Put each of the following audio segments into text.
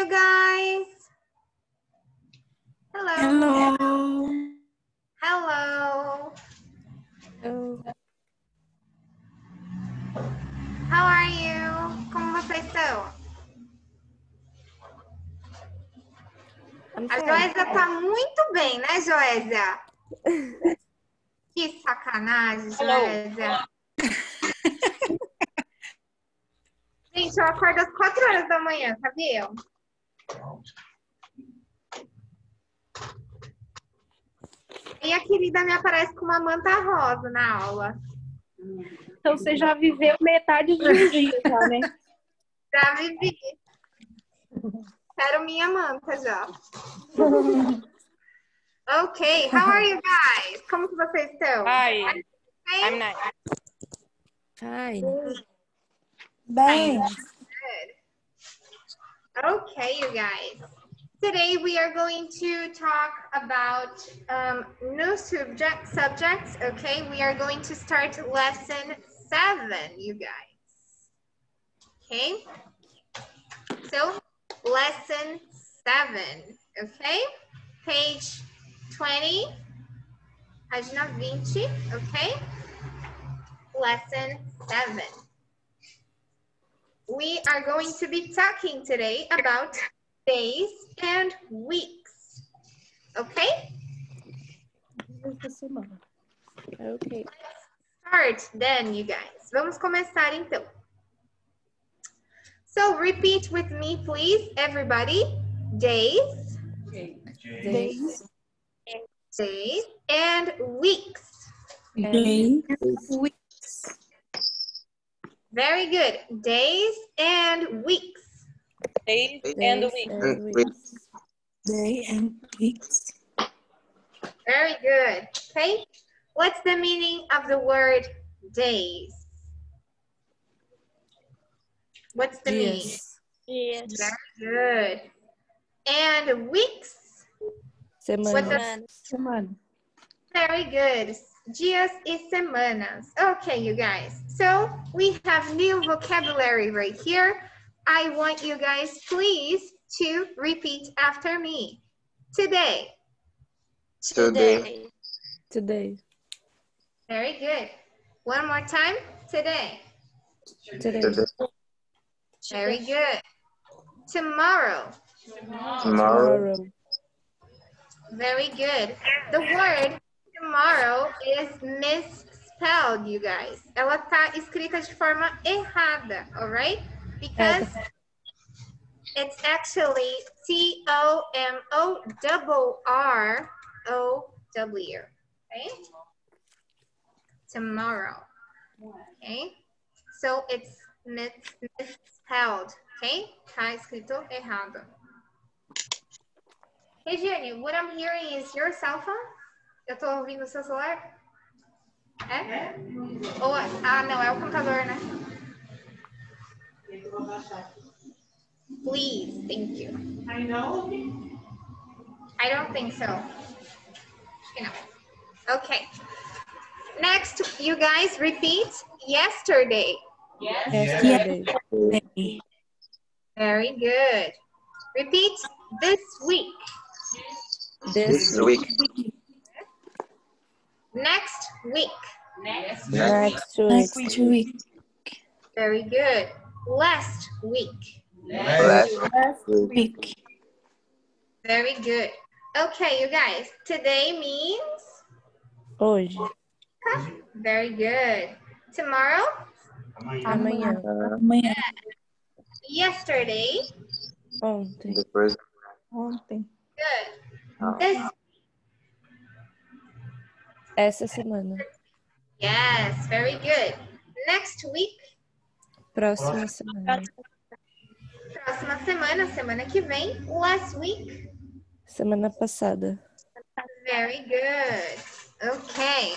you guys? Hello. Hello. Hello. Hello. How are you? Como vocês estão? I'm A. Joésia tá muito bem, né, Joésia? Que sacanagem, Joésia. Gente, eu acordo às 4 horas da manhã, sabiam? E a querida me aparece com uma manta rosa na aula. Então você já viveu metade de um dia, já, né? Já vivi. Quero minha manta já. Ok, how are you guys? Como que vocês estão? Hi, Bem? I'm nice. Fine. Bem, Okay, you guys. Today we are going to talk about um, new subject subjects. Okay, we are going to start lesson seven, you guys. Okay, so lesson seven. Okay, page twenty, página 20. Okay, lesson seven. We are going to be talking today about days and weeks. Okay? Essa semana. Okay. Start then, you guys. Vamos começar então. So repeat with me, please, everybody. Days, Days. days, and weeks. bem, Very good. Days and weeks. Days and weeks. and weeks. day and weeks. Very good. Okay. What's the meaning of the word days? What's the meaning? Dias. Yes. Very good. And weeks? Semana. What's the Semana. Very good. Dias y semanas. Okay, you guys. So we have new vocabulary right here. I want you guys, please, to repeat after me. Today. Today. Today. Very good. One more time. Today. Today. Today. Very good. Tomorrow. Tomorrow. Tomorrow. Very good. The word tomorrow is misspelled, you guys. Ela tá escrita de forma errada, alright? Because it's actually T O M O double R O W. Okay? Tomorrow. Okay? So it's mis misspelled. Okay? Tá escrito errado. Hey Jenny, what I'm hearing is your cell phone? Eu tô ouvindo o seu celular? É? Ou, ah, não, é o computador, né? Please, thank you. I know. I don't think so. Acho que. Okay. Next, you guys repeat yesterday. Yesterday. Day. Very good. Repeat this week. This This week. Next week. Next Next week. week. Very good. Last week. Last Last week. week. Very good. Okay, you guys. Today means Hoje. very good. Tomorrow, Amanhã. Amanhã. yesterday, Ontem. Depois. Ontem. good. Ah. This, Essa semana. yes, very good. Next week, Próxima semana. próxima semana, semana que vem. Last week, Semana passada. very good. Okay.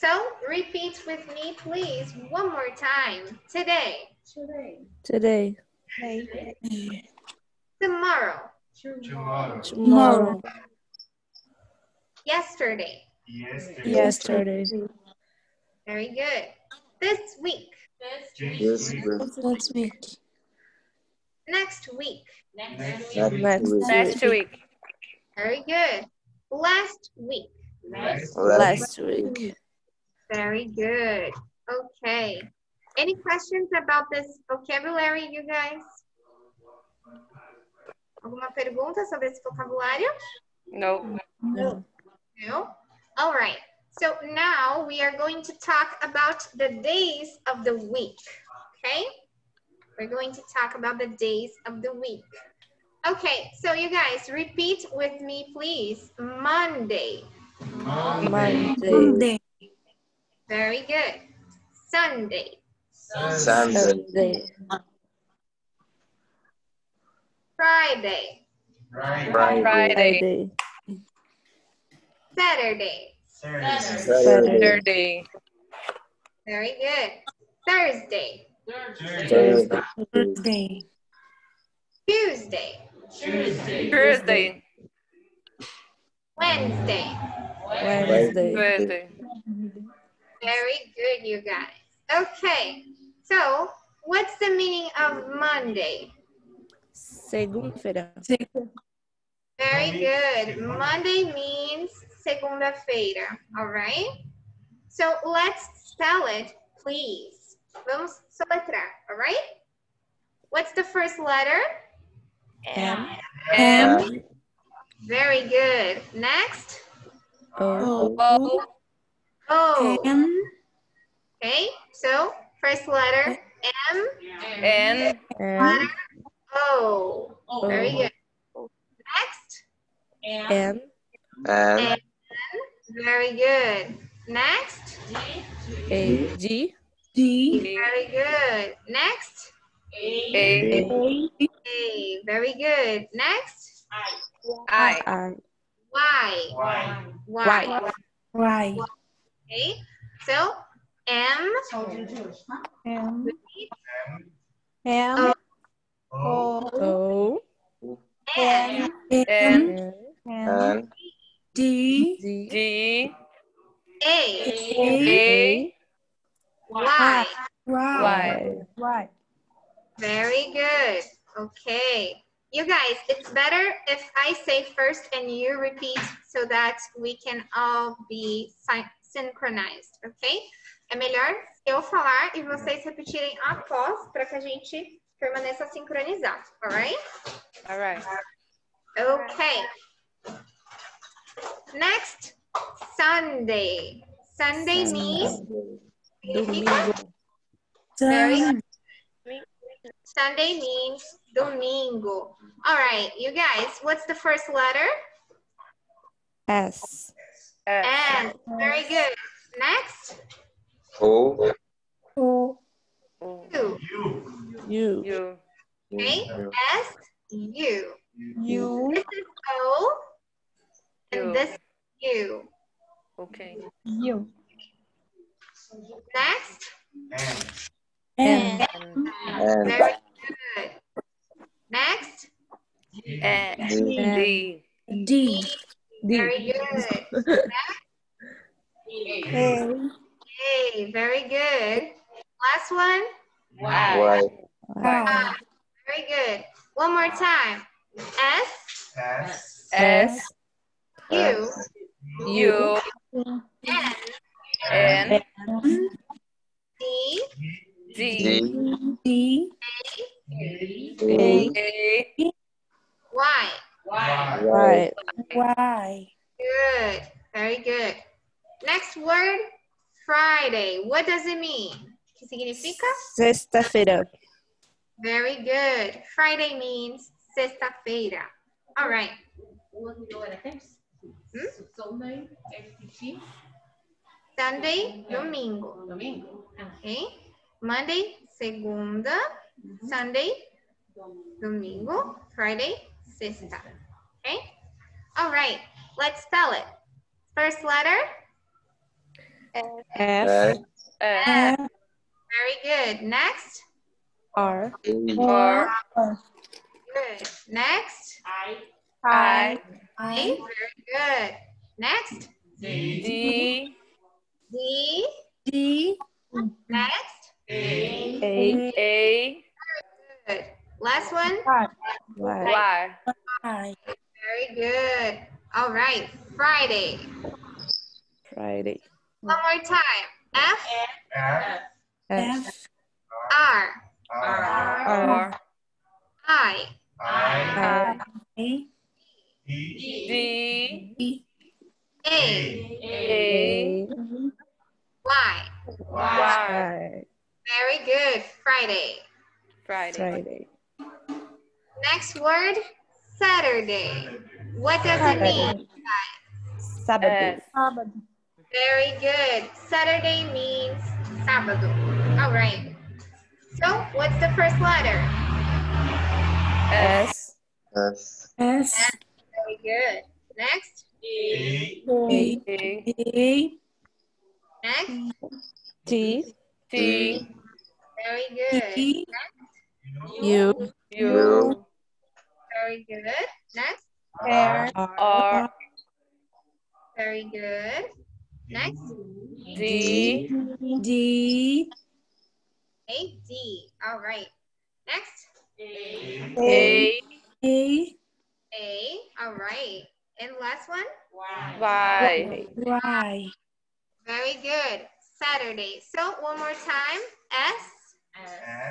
So repeat with me, please, one more time. Today, Today. tomorrow, Tomorrow. yesterday, Yesterday. very good. This week, This week. Last week. Next week. Next Next week. Next week. Very good. Last week. Last Last week. Very good. Okay. Any questions about this vocabulary, you guys? Alguma pergunta sobre esse vocabulário? No. No? All right. So now we are going to talk about the days of the week. Okay? We're going to talk about the days of the week. Okay, so you guys repeat with me, please. Monday. Monday. Monday. Very good. Sunday. Sunday. Sunday. Friday. Friday. Friday. Friday. Saturday. Saturday. Saturday. Very good. Thursday. Thursday. Thursday. Tuesday. Thursday. Wednesday. Wednesday. Wednesday. Very good, you guys. Okay, so what's the meaning of Monday? Segunda-feira. Very good. Monday means segunda-feira, all right? So let's spell it, please. Vamos soletrar, all right? What's the first letter? M. M. Very good. Next. O. O. O. N. Okay, so first letter M, N. N. O. Very good. Next. N. And Very good. Next. A. G. D. Very good. Next. A. A. A. Very good. Next. I. I. Y. Y. Y. Okay. So M. M. M. O. N. N. N. and D. D. D. A. A. Y. Y. Y. Y. Very good. Okay. You guys, it's better if I say first and you repeat so that we can all be syn- synchronized, ok? É melhor eu falar e vocês repetirem após para que a gente permaneça sincronizado, alright? All right. Okay. Next, Sunday. Sunday means significa Very Sun. Sunday means domingo. All right, you guys, what's the first letter? S. S. And very good. Next, O O. O. U. U. U. Okay, S U. U. This is O, U. and this is U. Okay. You. Next, N. N. and very good. Next, N. D D. D. very good. A. Okay, very good. Last one, wow Y Y. Ah, very good. One more time. S. S S. U U. N N. D D. D D. A A. Y. Y. Y. Good. Very good. Next word, Friday. What does it mean? ¿Qué significa? Sexta-feira. Very good. Friday means sexta-feira. All right. Sunday, domingo. Domingo. Okay. Monday, segunda. Sunday, domingo. Friday, sexta. Okay. All right. Let's spell it. First letter. F. F S. F. Very good. Next. R. A R. Good. Next. I. Okay, I. very good. Next. D. D. D. Next. A. A. Good. Last one. Why? Why? Why? Very good. All right. Friday. Friday. One more time. F F, F. R R, R I I, A. D, D A A Y. Y Y. Very good. Friday. Friday Friday. Next word. Saturday. What does it mean? Sábado. S Very good. Saturday means sábado. All right. So, what's the first letter? S S, S. Very good. Next. A. A A. Next. T. T Very good. E. U. U Very good. Next. R. R Very good. Next. D D. A D. All right. Next. A A. A. All right. And last one. Y Y. Very good. Saturday. So one more time. S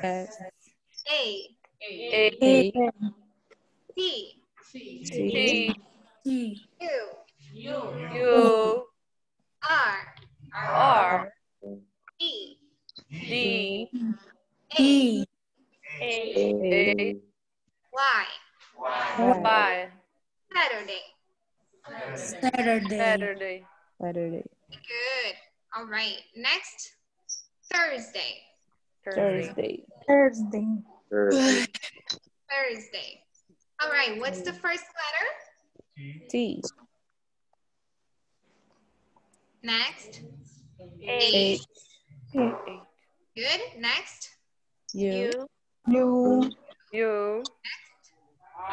S. A A A. T T T. U U R R E D A. A Y. Y Saturday. Saturday. Saturday Saturday. Good. All right. Next. Thursday. Thursday Thursday. Thursday. Thursday, Thursday. All right. What's the first letter? T. Next. H. Good. Next. U. U. U R.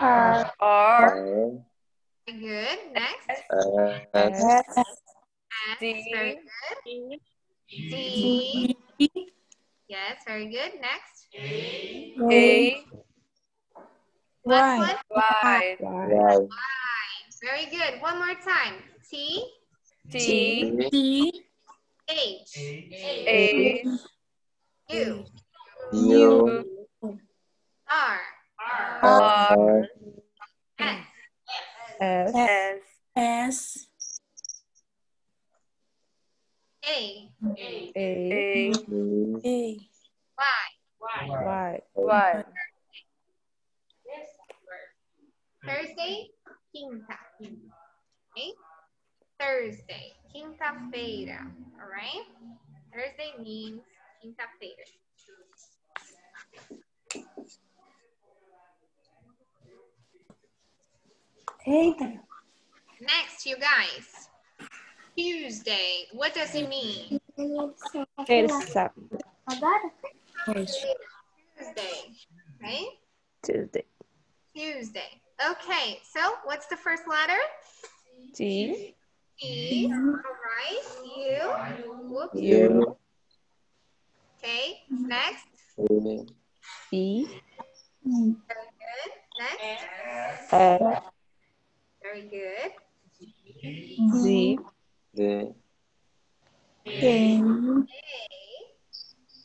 R R, Good. Next. S, S. S. D. Very good. D. Yes. Very good. Next. A Last one. Y Y. Y, Very good. One more time. T. T T. H. A U. U, R. R S. S. S S. A. A. A A. Y. Y. Y Thursday. Quinta. Okay. Thursday. Quinta-feira. All right. Thursday means quinta-feira. Eita. Next, you guys. Tuesday. What does it mean? Terça. Tuesday. Right? Tuesday. Tuesday. Okay. So, what's the first letter? T. T. All right. U. Whoops. U. Okay. Next. E, E. Good. Next. F. Very good. Z. D, Tem. A.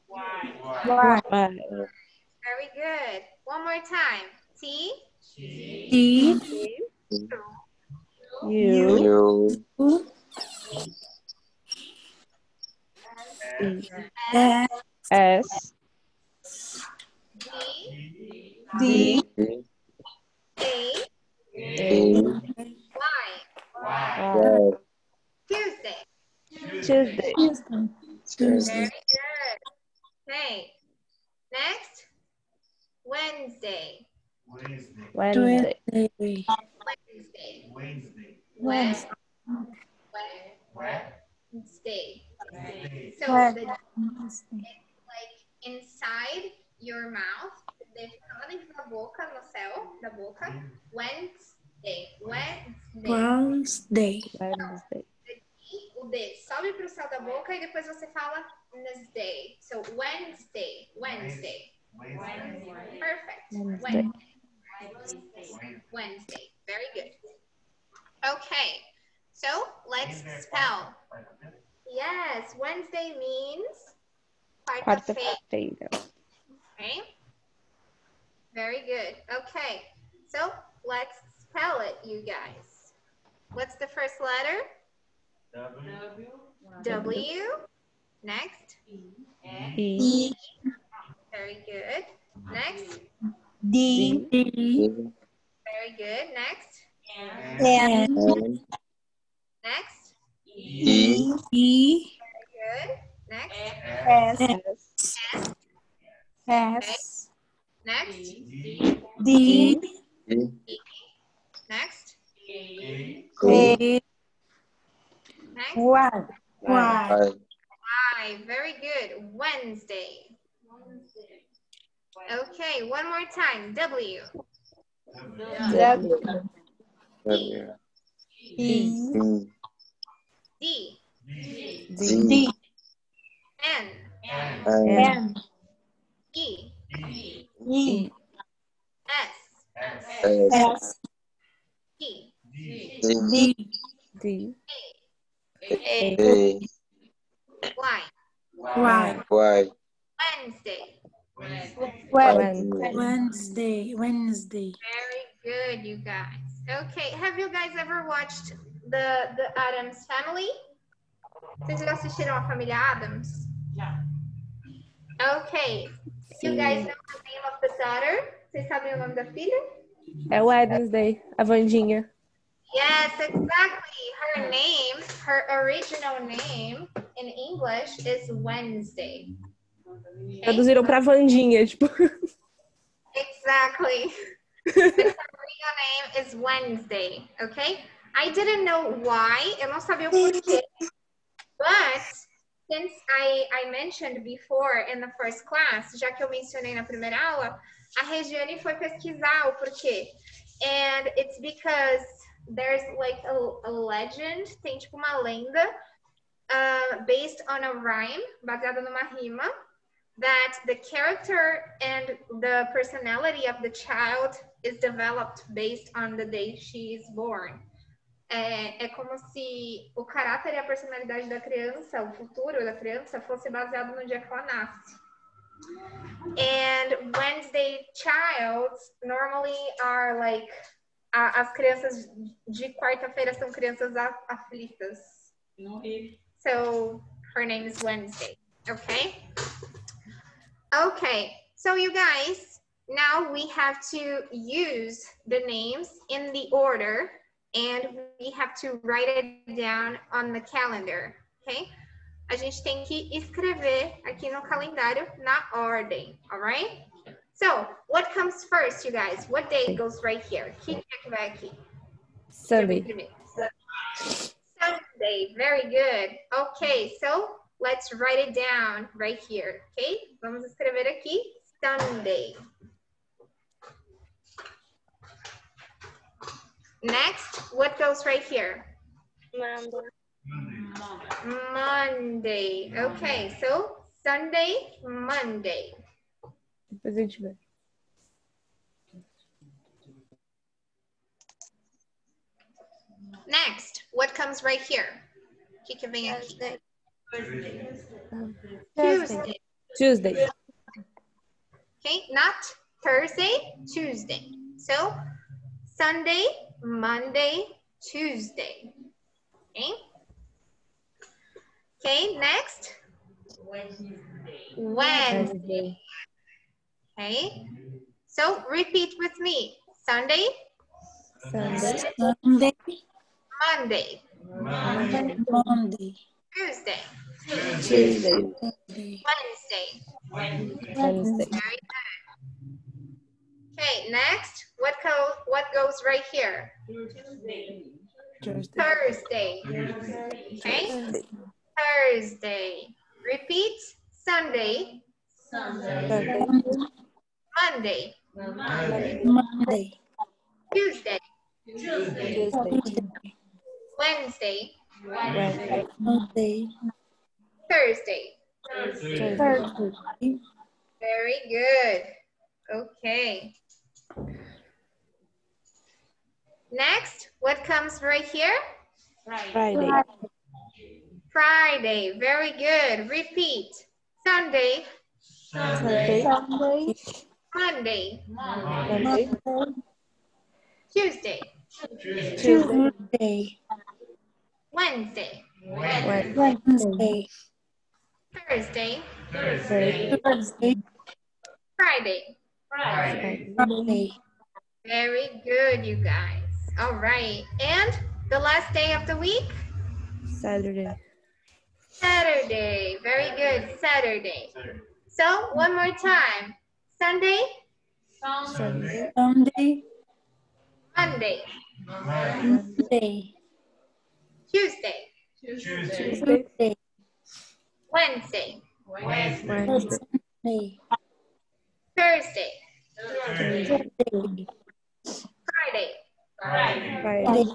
Y. Y. Very good. One more time. T. T. U. U, U. S. S. D. D. D, A. A. Y. Y. Tuesday. Tuesday. Tuesday. Very good. Okay. Next. Wednesday. Wednesday. Tuesday. Wednesday. Wednesday, Wednesday. Wednesday. So Wednesday. the like inside your mouth, deve ficar dentro da boca, no céu da boca. Wednesday. Wednesday. Wednesday. Wednesday. O D sobe pro céu da boca e depois você fala Wednesday. So Wednesday. Wednesday. Perfect. Wednesday. Wednesday. Wednesday. Very good. Okay. So let's spell. Yes, Wednesday means quarta-feira. Quarta-feira. Okay. Very good. Okay. So let's spell it, you guys. What's the first letter? W. W. Next. E. Very good. Next. D. D. Very good. Next. N. N. Next. E. E. Good. Next. S. S. S. Next. D. D. Next. E. Next. Y. Y. I. I. Very good. Wednesday. Okay, one more time. W. W. W. E. E. D. D. D. N. N. N. E. E. S. S. S. T. D. D. D. A. Y. Y. Y. Wednesday. Wednesday. Wednesday. Wednesday. Very good, you guys. Okay, have you guys ever watched the the Addams Family? Vocês já assistiram a família Addams? Yeah. Okay. You guys know the name of the daughter? Vocês sabem o nome da filha? É Wednesday, a Vandinha. Yes, exactly. Her name, her original name in English is Wednesday. Okay? Traduziram pra Vandinha, tipo. Exactly. But her real name is Wednesday, okay? I didn't know why, eu não sabia o porquê. But since I, I mentioned before in the first class, já que eu mencionei na primeira aula, a Regiane foi pesquisar o porquê. And it's because there's like a, a legend, tem tipo uma lenda uh, based on a rhyme, baseada numa rima, that the character and the personality of the child is developed based on the day she is born. É, é como se o caráter e a personalidade da criança, o futuro da criança, fosse baseado no dia que ela nasce. And Wednesday childs normally are like a- as crianças de quarta-feira são crianças aflitas. So her name is Wednesday. Okay. Okay. So you guys, now we have to use the names in the order and we have to write it down on the calendar. Okay. A gente tem que escrever aqui no calendário na ordem. All right. So what comes first, you guys? What day goes right here? Que que vai aqui? Sunday. Sunday, very good. Okay, so let's write it down right here. Okay, vamos escrever aqui Sunday. Next, what goes right here? Monday. Monday. Okay, so Sunday, Monday. Depois a gente vê. Next, what comes right here? O que que vem aqui? Tuesday. Tuesday. Okay, not Thursday, Tuesday. So Sunday, Monday, Tuesday. Okay. Okay, next. Wednesday. Wednesday. Okay. So repeat with me. Sunday, Sunday. Sunday. Monday, Monday. Tuesday, Tuesday. Wednesday. Wednesday. Wednesday. Very good. Okay, next. What go what goes right here? Thursday. Thursday. Okay. Thursday. Repeat. Sunday, Sunday. Monday, Monday. Tuesday, Tuesday. Wednesday, Wednesday. Monday. Thursday. Thursday. Thursday. Very good. Okay. Next, what comes right here? Friday. Friday. Very good. Repeat. Sunday, Sunday. Monday, Monday. Tuesday, Tuesday. Tuesday. Wednesday, Wednesday. Thursday, Thursday. Thursday. Friday. Friday. Very good, you guys. All right. And the last day of the week? Saturday. Saturday. Very good. Saturday. So, one more time. Sunday, Sunday. Sunday. Monday, Monday. Tuesday, Tuesday. Wednesday, Wednesday. Wednesday. Thursday, Thursday. Friday, Friday. Friday.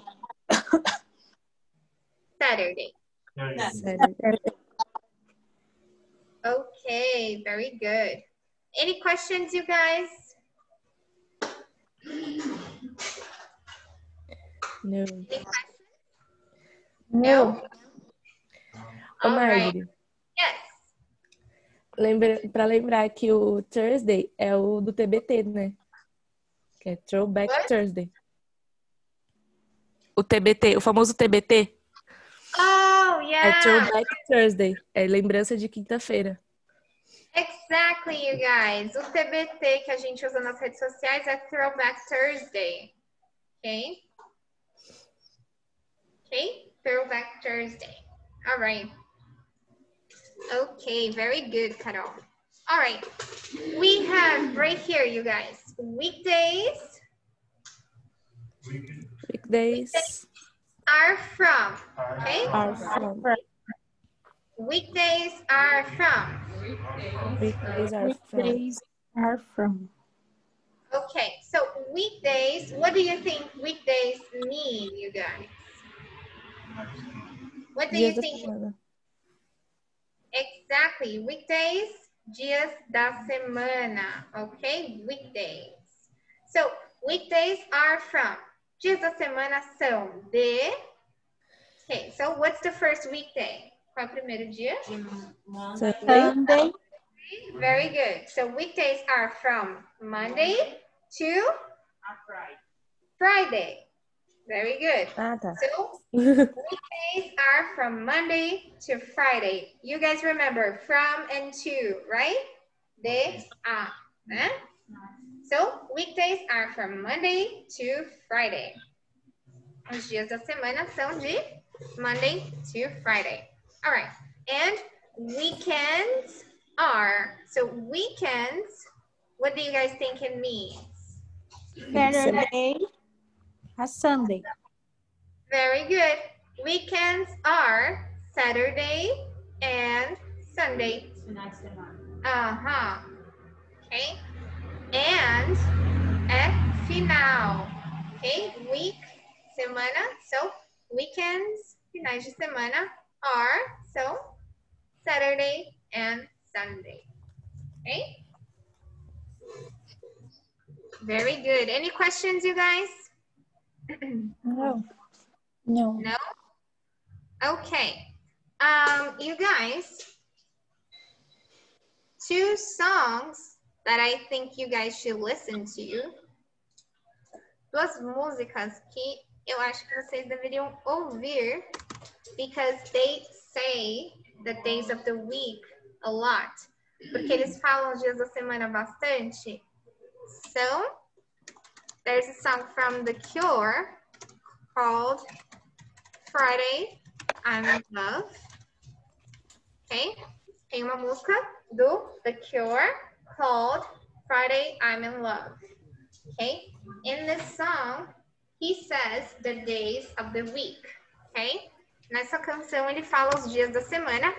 Saturday. Saturday. Okay, very good. Any questions, you guys? No. Any questions? No. Ô, All right. Lembra, pra lembrar que o Thursday é o do TBT, né? Que é Throwback What? Thursday. O TBT, o famoso TBT, Oh, é yeah. Throwback Thursday. É lembrança de quinta-feira. Exactly, you guys. O TBT que a gente usa nas redes sociais é Throwback Thursday. Ok? Ok? Throwback Thursday. All right. Okay, very good, Carol. All right. We have right here, you guys, weekdays Weekdays are from. Okay? are from. Weekdays are from. Weekdays are from. Weekdays are from. Okay, so weekdays, what do you think weekdays mean, you guys? What do you think? Semana. Exactly, weekdays, dias da semana, okay? Weekdays. So, weekdays are from. Dias da semana são de. Okay, so what's the first weekday? Qual é o primeiro dia? Sunday. Sunday. Very good. So, weekdays are from Monday to Friday. Friday. Very good. So, weekdays are from Monday to Friday. You guys remember from and to, right? De, a, né? So, weekdays are from Monday to Friday. Os dias da semana são de Monday to Friday. All right. And weekends are, so weekends, what do you guys think it means? Saturday. A Sunday. Very good. Weekends are Saturday and Sunday. Uh-huh. Okay. And é final. Okay. Week, semana. So, weekends, finais de semana are, so, Saturday and Sunday. Okay. Very good. Any questions, you guys? No. No. No? Okay. Um, you guys, two songs that I think you guys should listen to. Duas músicas que eu acho que vocês deveriam ouvir because they say the days of the week a lot. Porque eles falam os dias da semana bastante. So, there's a song from The Cure called Friday I'm in Love. Ok? Tem uma música do The Cure called Friday I'm in Love. Okay? In this song, he says the days of the week. Okay? Nessa canção ele fala os dias da semana.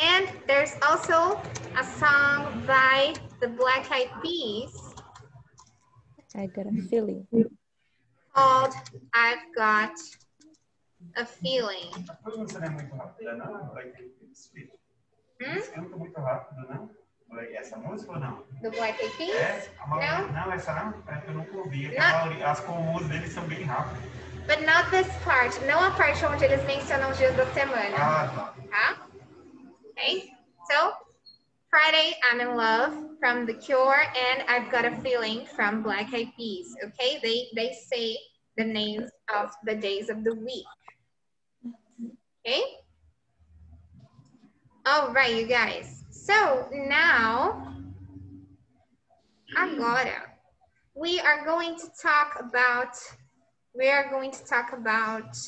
And there's also a song by the Black Eyed Peas I got a feeling. called I've Got a Feeling. A pronúncia não é não? Hmm? Esquenta muito rápido, não? Essa música ou não? do Black Eyed Peas? É? A maioria- Não. não, essa não. É que eu nunca ouvi. É que Não. a maioria- as comuns deles são bem rápidas. But not this part. Não a parte onde eles mencionam os dias da semana. Ah, tá. Tá? Okay. So, Friday, I'm in love from The Cure, and I've got a feeling from Black Eyed Peas. Okay, they they say the names of the days of the week. Okay. All right, you guys. So now, agora, we are going to talk about. We are going to talk about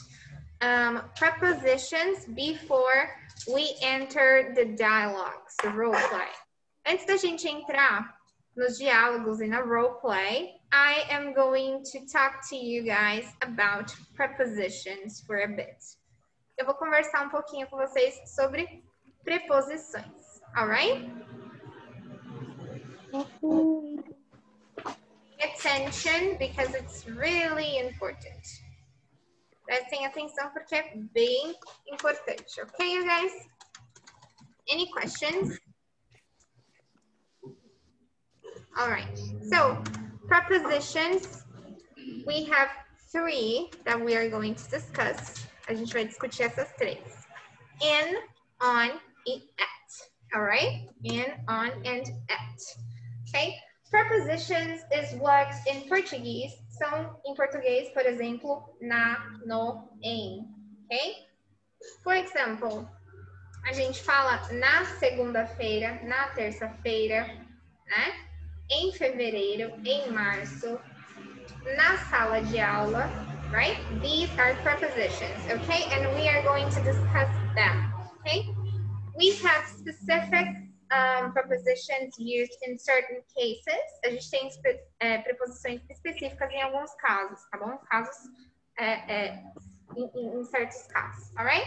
um, prepositions before we enter the dialogues, the role play. Antes da gente entrar nos diálogos e na role play, I am going to talk to you guys about prepositions for a bit. Eu vou conversar um pouquinho com vocês sobre preposições, alright? Attention because it's really important. Prestem atenção porque é bem importante, ok, you guys? Any questions? All right, so prepositions, we have three that we are going to discuss. A gente vai discutir essas três. In, on e at, all right? In, on, and at, okay? Prepositions is what in Portuguese são em português, por exemplo, na, no, em, ok? For example, a gente fala na segunda-feira, na terça-feira, né? Em fevereiro, em março, na sala de aula, right? These are prepositions, okay? And we are going to discuss them, okay? We have specific um, prepositions used in certain cases. A gente tem é, preposições específicas em alguns casos, tá bom? Casos, é, é, em, casos, alright?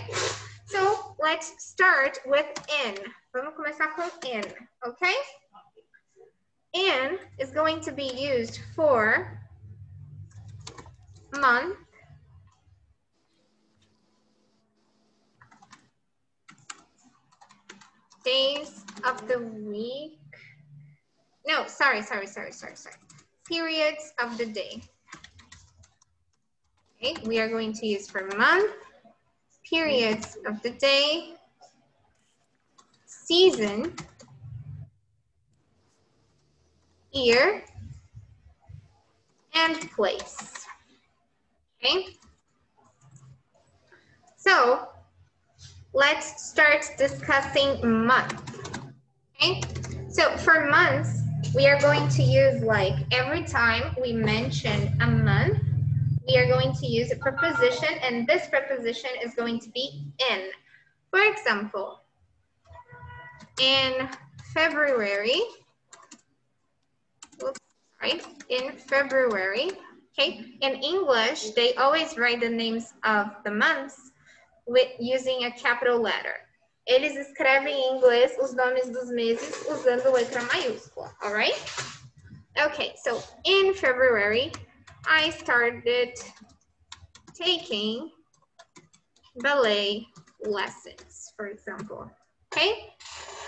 So, let's start with in. Vamos começar com in, okay? In is going to be used for month, days of the week. No, sorry, sorry, sorry, sorry, sorry. Periods of the day. Okay, we are going to use for month, periods of the day, season, year, and place. Okay? So, let's start discussing month. Okay? So, for months, we are going to use like every time we mention a month, we are going to use a preposition, and this preposition is going to be in. For example, in February, oops, right? In February, okay? In English, they always write the names of the months using a capital letter. Eles escrevem em inglês os nomes dos meses usando letra maiúscula, alright? Okay, so in February, I started taking ballet lessons, for example. Okay?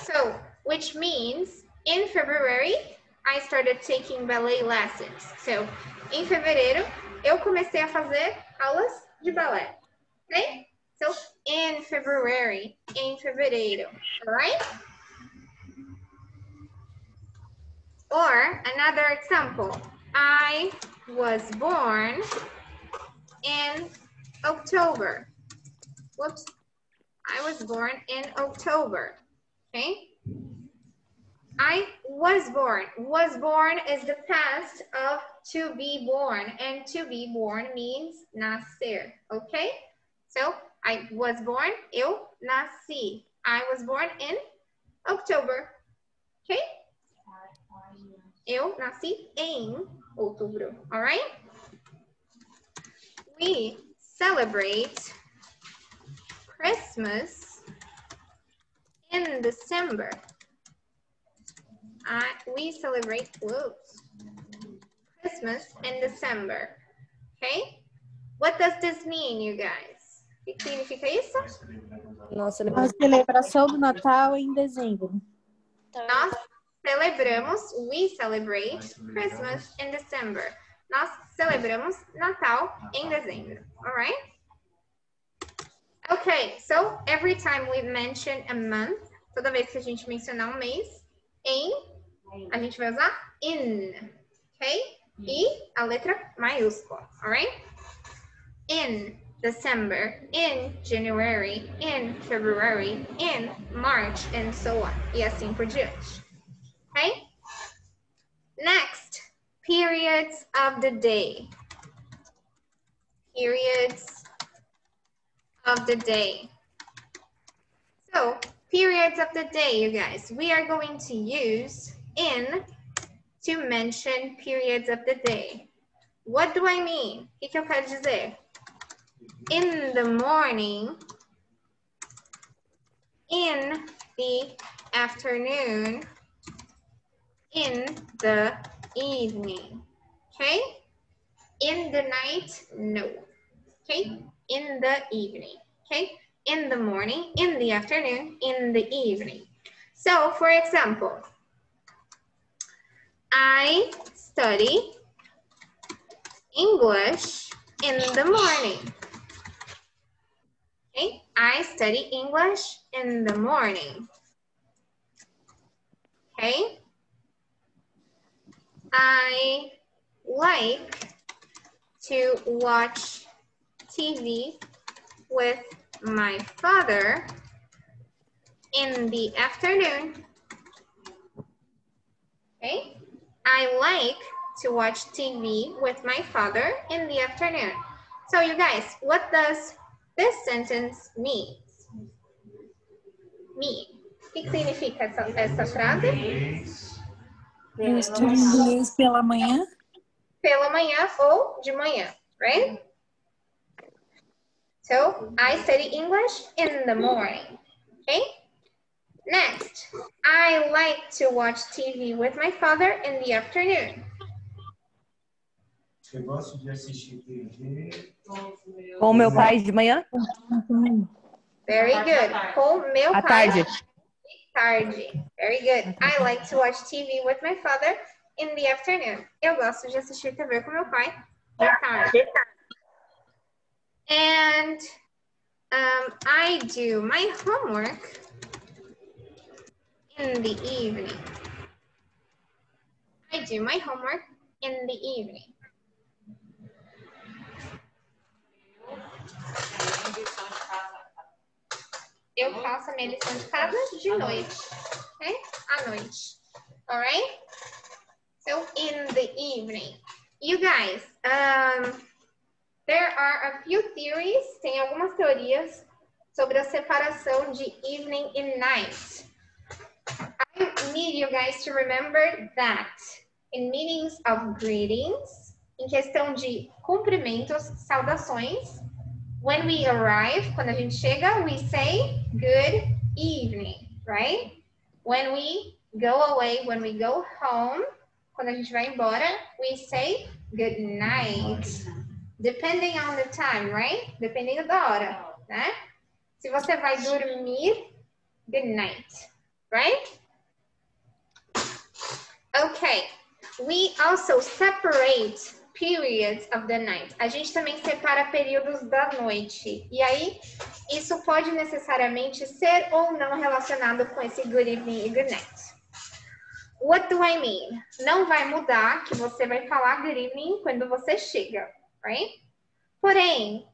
So, which means in February, I started taking ballet lessons. So, em fevereiro, eu comecei a fazer aulas de balé. Okay? So, in February, em fevereiro, alright? Or another example, I was born in October. Whoops. I was born in October. Okay. I was born. Was born is the past of to be born, and to be born means nascer. Okay. So I was born. Eu nasci. I was born in October. Okay. Eu nasci em outubro. All right. We celebrate Christmas in December. I, we celebrate whoops, Christmas in December. Okay? What does this mean, you guys? O que significa isso? Nossa, A celebração do Natal é em dezembro. Nós celebramos, we celebrate Christmas in December. Nós celebramos Natal em dezembro. Alright? Okay, so every time we mention a month, toda vez que a gente mencionar um mês, em, a gente vai usar in. Ok? E a letra maiúscula. Alright? In December, in January, in February, in March, and so on. E assim por diante. Okay? Next, periods of the day. Periods of the day. So, periods of the day, you guys. We are going to use in to mention periods of the day. What do I mean? O que eu quero dizer? In the morning, in the afternoon, in the evening. Okay? In the night, no. Okay? In the evening. Okay? In the morning, in the afternoon, in the evening. So, for example, I study English in the morning. I study English in the morning. Okay? I like to watch TV with my father in the afternoon. Okay? I like to watch TV with my father in the afternoon. So you guys, what does this sentence means Mean. O que, que significa essa, essa frase? Inglês. Eu estudo inglês pela manhã. Pela manhã ou de manhã, right? So, I study English in the morning, okay? Next, I like to watch TV with my father in the afternoon. Eu gosto de assistir TV. Com meu pai de manhã? Very good. Com meu À pai tarde. tarde. Very good. I like to watch TV with my father in the afternoon. Eu gosto de assistir TV com meu pai de tarde. And um, I do my homework in the evening. I do my homework in the evening. Eu faço a minha lição de casa de noite, né? À noite. Alright? So in the evening. You guys, um, there are a few theories, tem algumas teorias sobre a separação de evening and night. I need you guys to remember that in meanings of greetings, em questão de cumprimentos, saudações, when we arrive, quando a gente chega, we say good evening, right? When we go away, when we go home, quando a gente vai embora, we say good night. Depending on the time, right? Dependendo da hora, né? Se você vai dormir, good night, right? Okay. We also separate periods of the night. A gente também separa períodos da noite. E aí, isso pode necessariamente ser ou não relacionado com esse good evening e good night. What do I mean? Não vai mudar que você vai falar good evening quando você chega, right? Porém,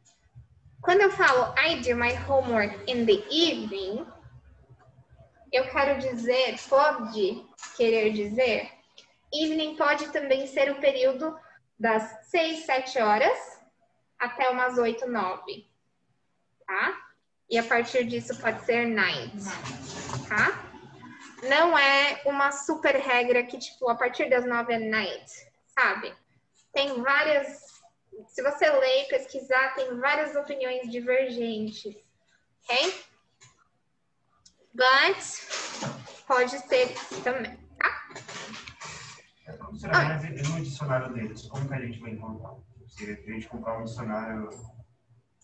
quando eu falo I do my homework in the evening, eu quero dizer, pode querer dizer, evening pode também ser o período das 6, 7 horas até umas 8, 9, tá? E a partir disso pode ser night, tá? Não é uma super regra que, tipo, a partir das 9 é night, sabe? Tem várias. Se você ler e pesquisar, tem várias opiniões divergentes, ok? But pode ser também, como será? Ah. No dicionário deles, como que a gente vai encontrar? Se a gente comprar um dicionário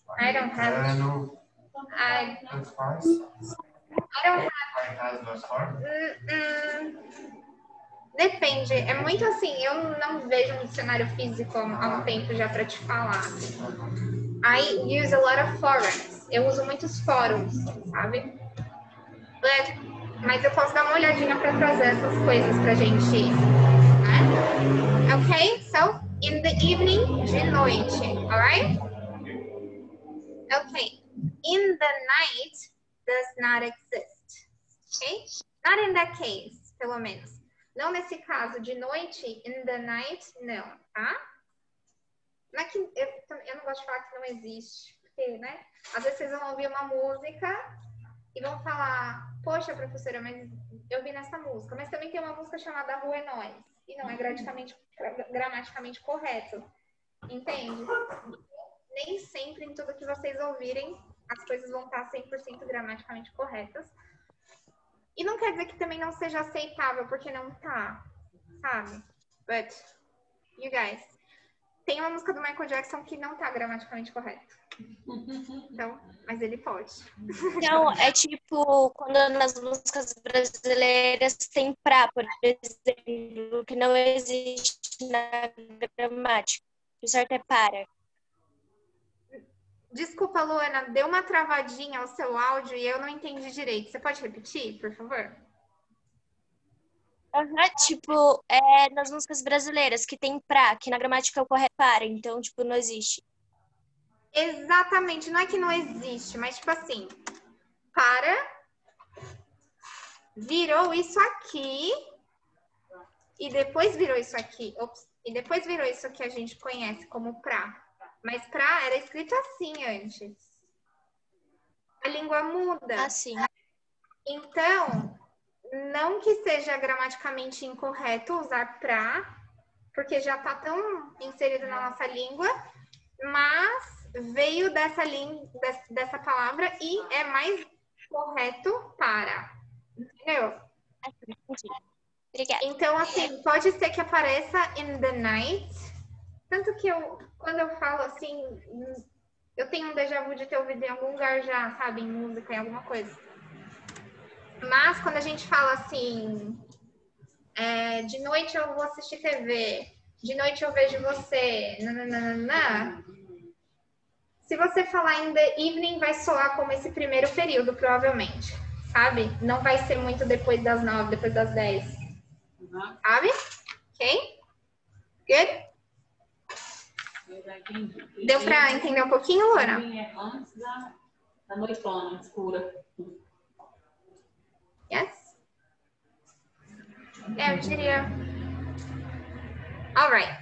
ah, americano, I don't have. I don't have. Depende, é muito assim. Eu não vejo um dicionário físico há um tempo já para te falar. I use a lot of forums. Eu uso muitos fóruns, sabe? But, mas eu posso dar uma olhadinha para trazer essas coisas para gente né? Ok? So, in the evening, de noite, alright? Okay. In the night does not exist. Ok? Not in that case, pelo menos. Não nesse caso, de noite, in the night, não, tá? Não é que, eu, eu não gosto de falar que não existe, porque, né? Às vezes vocês vão ouvir uma música e vão falar, poxa, professora, mas eu vi nessa música. Mas também tem uma música chamada Rua é Nós, e não é gramaticamente, correto. Entende? Nem sempre em tudo que vocês ouvirem as coisas vão estar 100% gramaticamente corretas. E não quer dizer que também não seja aceitável, porque não tá, sabe? But, you guys, tem uma música do Michael Jackson que não tá gramaticamente correta. Então, mas ele pode. Não, é tipo quando nas músicas brasileiras tem pra, por exemplo, que não existe na gramática. O certo é para. Desculpa, Luana, deu uma travadinha ao seu áudio e eu não entendi direito. Você pode repetir, por favor? Uhum, tipo, é nas músicas brasileiras que tem pra, que na gramática é o correto para, então, tipo, não existe. Exatamente, não é que não existe, mas tipo assim, para, virou isso aqui e depois virou isso aqui. Ops, e depois virou isso que a gente conhece como pra. Mas pra era escrito assim antes. A língua muda. Assim. Então, não que seja gramaticamente incorreto usar pra, porque já tá tão inserido na nossa língua, mas veio dessa língua, dessa palavra e é mais correto para. Entendeu? Obrigada. Então, assim, pode ser que apareça in the night. Tanto que eu, quando eu falo assim, eu tenho um déjà vu de ter ouvido em algum lugar já, sabe, em música, em alguma coisa. Mas quando a gente fala assim, é, de noite eu vou assistir TV, de noite eu vejo você, nananana, se você falar in the evening, vai soar como esse primeiro período, provavelmente. Sabe? Não vai ser muito depois das nove, depois das dez. Sabe? Ok? Good? Deu pra entender um pouquinho, Luana? É antes da, da noitona escura. Yes? É, eu diria. Alright.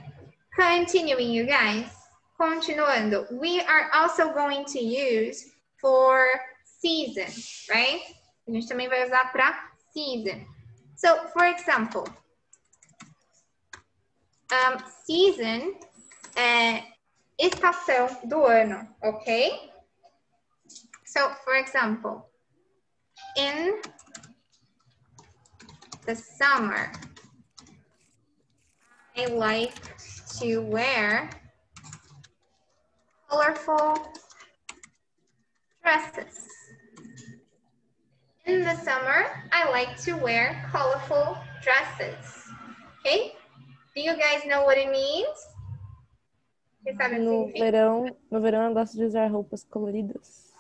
Continuing, you guys. Continuando. We are also going to use for season, right? A gente também vai usar para season. So, for example, um, season é estação do ano, ok? So, for example, in the summer, I like to wear colorful dresses. In the summer, I like to wear colorful dresses. Okay? Do you guys know what it means? Vocês sabem o No verão, no verão eu gosto de usar roupas coloridas.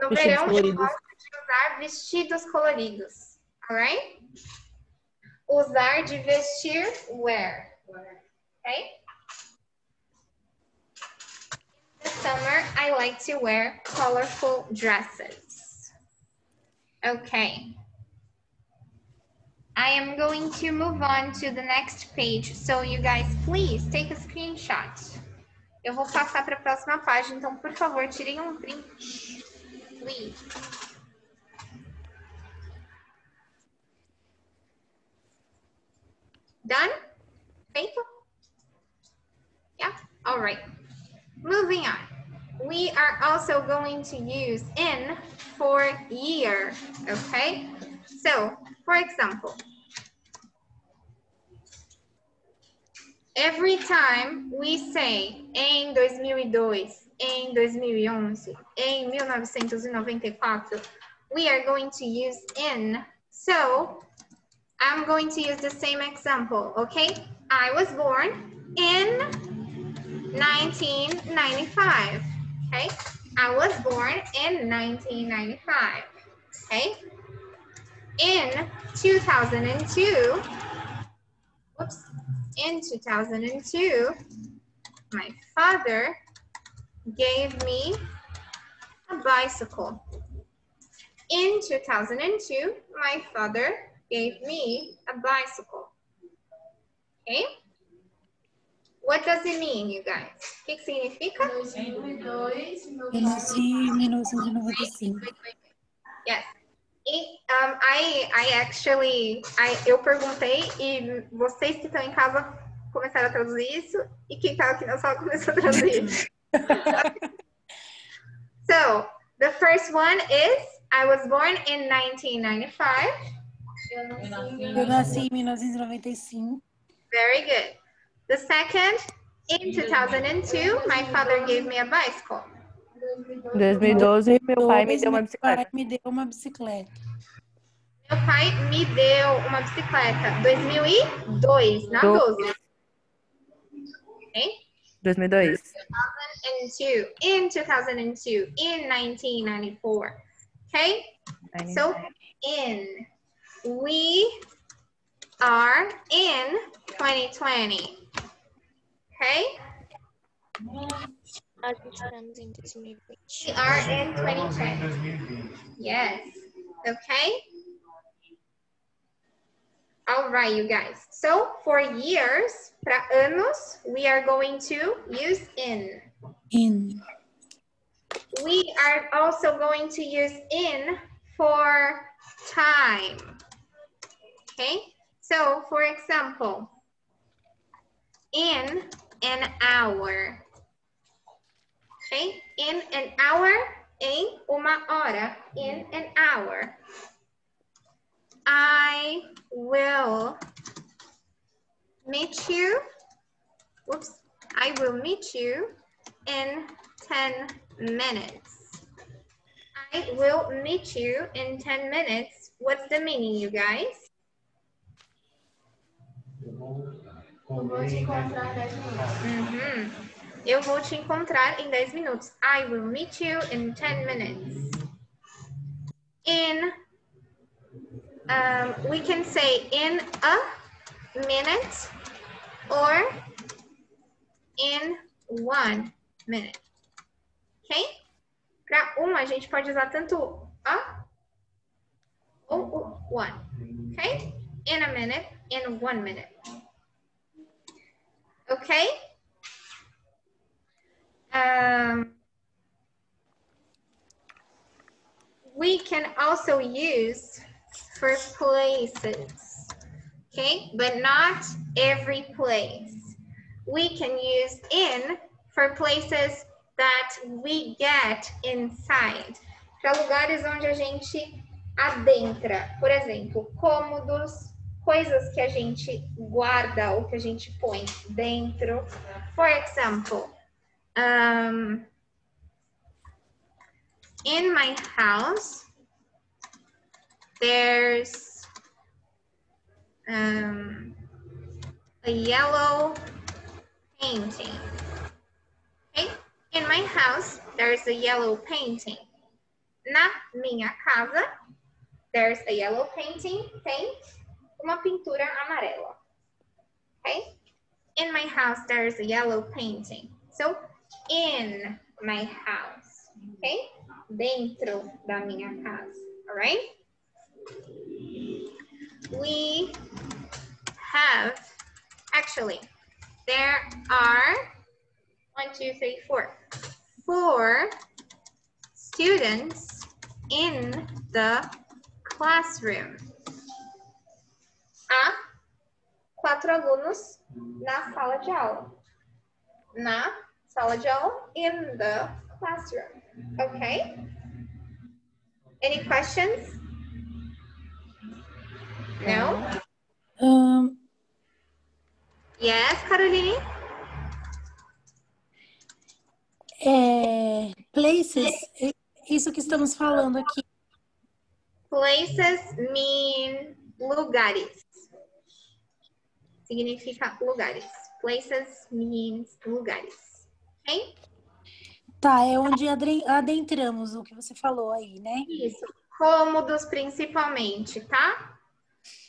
No Vestidos verão, eu gosto de usar vestidos coloridos. Alright? Usar de vestir, wear. Okay? In the summer, I like to wear colorful dresses. Okay. I am going to move on to the next page. So you guys, please take a screenshot. Eu vou passar para a próxima página, então, por favor, tirem um print. Please. Done? Thank you. Yeah? All right. Moving on. We are also going to use in for year, okay? So, for example, every time we say em 2002, em 2011, em 1994, we are going to use in. So, I'm going to use the same example, okay? I was born in 1995, okay? I was born in 1995, okay? In 2002, whoops, in 2002, my father gave me a bicycle. In 2002, my father gave me a bicycle. Okay? What does it mean, you guys? O que, que significa? 2002, 1995. Yes. E, um, I, I actually, I, eu perguntei e vocês que estão em casa começaram a traduzir isso e quem estava aqui na sala começou a traduzir. so, the first one is, I was born in 1995. Eu nasci em 1995. Very good. The second, in 2002, my father gave me a bicycle. 2012, meu pai me deu uma Meu bicicleta. pai me deu uma bicicleta. Meu pai me deu uma bicicleta. 2002, na Do- 12. Okay? 2002. 2002, in 2002, in 1994. Okay? So, in. We are in 2020. Okay? Nós estamos em 2020. We are in 2020. 2020. Yes. Okay? All right, you guys. So, for years, para anos, we are going to use in. In. We are also going to use in for time. Okay? So, for example, in an hour. Okay? In an hour, em uma hora. In an hour. I will meet you. Whoops. I will meet you in 10 minutes. I will meet you in 10 minutes. What's the meaning, you guys? Vou te encontrar Uhum. Eu vou te encontrar em 10 minutos. I will meet you in 10 minutes. In, um, we can say in a minute or in one minute. Ok? Para uma, a gente pode usar tanto a ou o one. Ok? In a minute, in one minute. Okay? Um, we can also use for places, okay? But not every place. We can use in for places that we get inside. Para lugares onde a gente adentra. Por exemplo, cômodos, coisas que a gente guarda ou que a gente põe dentro. For example, um, in my house, there's um, a yellow painting. Okay? In my house, there's a yellow painting. Na minha casa, there's a yellow painting. Tem uma pintura amarela. Okay? In my house, there's a yellow painting. So, in my house. Okay? Dentro da minha casa. All right? We have, actually, there are one, two, three, four, four students in the classroom. Há quatro alunos na sala de aula. Na sala de aula, in the classroom. Okay? Any questions? No? Ahn, Yes, Caroline? é, places, é isso que estamos falando aqui. Places mean lugares. Significa lugares. Places means lugares. Ok? Tá, é onde adentramos o que você falou aí, né? Isso. Cômodos principalmente, tá?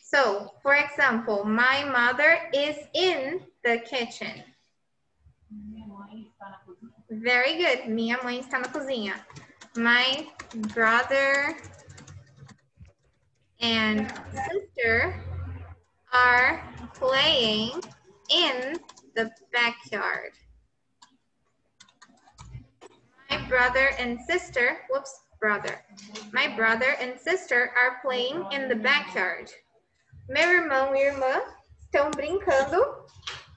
So, for example, my mother is in the kitchen. Minha mãe está na cozinha. Very good. Minha mãe está na cozinha. My brother and sister are playing in the backyard. My brother and sister, whoops, brother. My brother and sister are playing in the backyard. Meu irmão e irmã estão brincando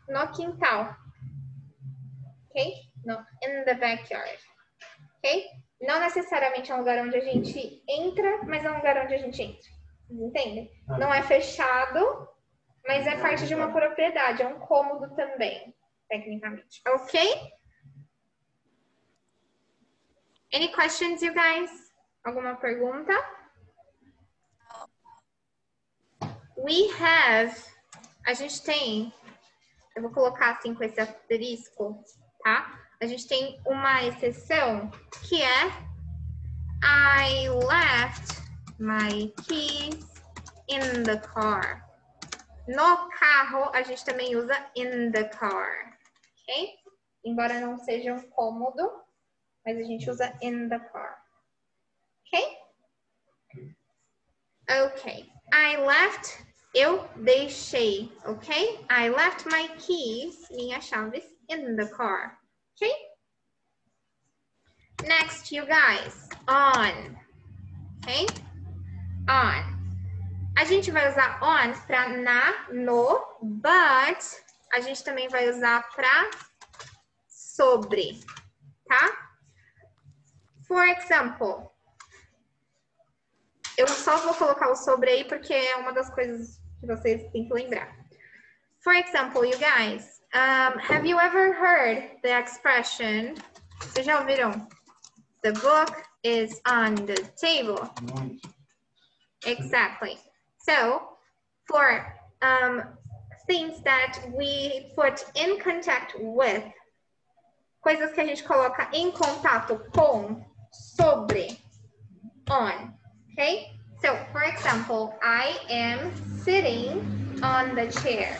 no quintal. Ok? No, in the backyard. Ok? Não necessariamente é um lugar onde a gente entra, mas é um lugar onde a gente entra. Entende? Não é fechado, mas é parte de uma propriedade, é um cômodo também, tecnicamente. Ok? Any questions, you guys? Alguma pergunta? We have. A gente tem. Eu vou colocar assim com esse asterisco, tá? A gente tem uma exceção que é I left my keys in the car. No carro, a gente também usa in the car, ok? Embora não seja um cômodo, mas a gente usa in the car, ok? Ok. I left, eu deixei, ok? I left my keys, minhas chaves, in the car, ok? Next, you guys, on, ok? On. A gente vai usar on para na, no, but a gente também vai usar para sobre, tá? For example, eu só vou colocar o sobre aí porque é uma das coisas que vocês têm que lembrar. For example, you guys, um, have you ever heard the expression? Vocês já ouviram? The book is on the table. Exactly. So, for um, things that we put in contact with, coisas que a gente coloca em contato com, sobre, on, okay? So, for example, I am sitting on the chair.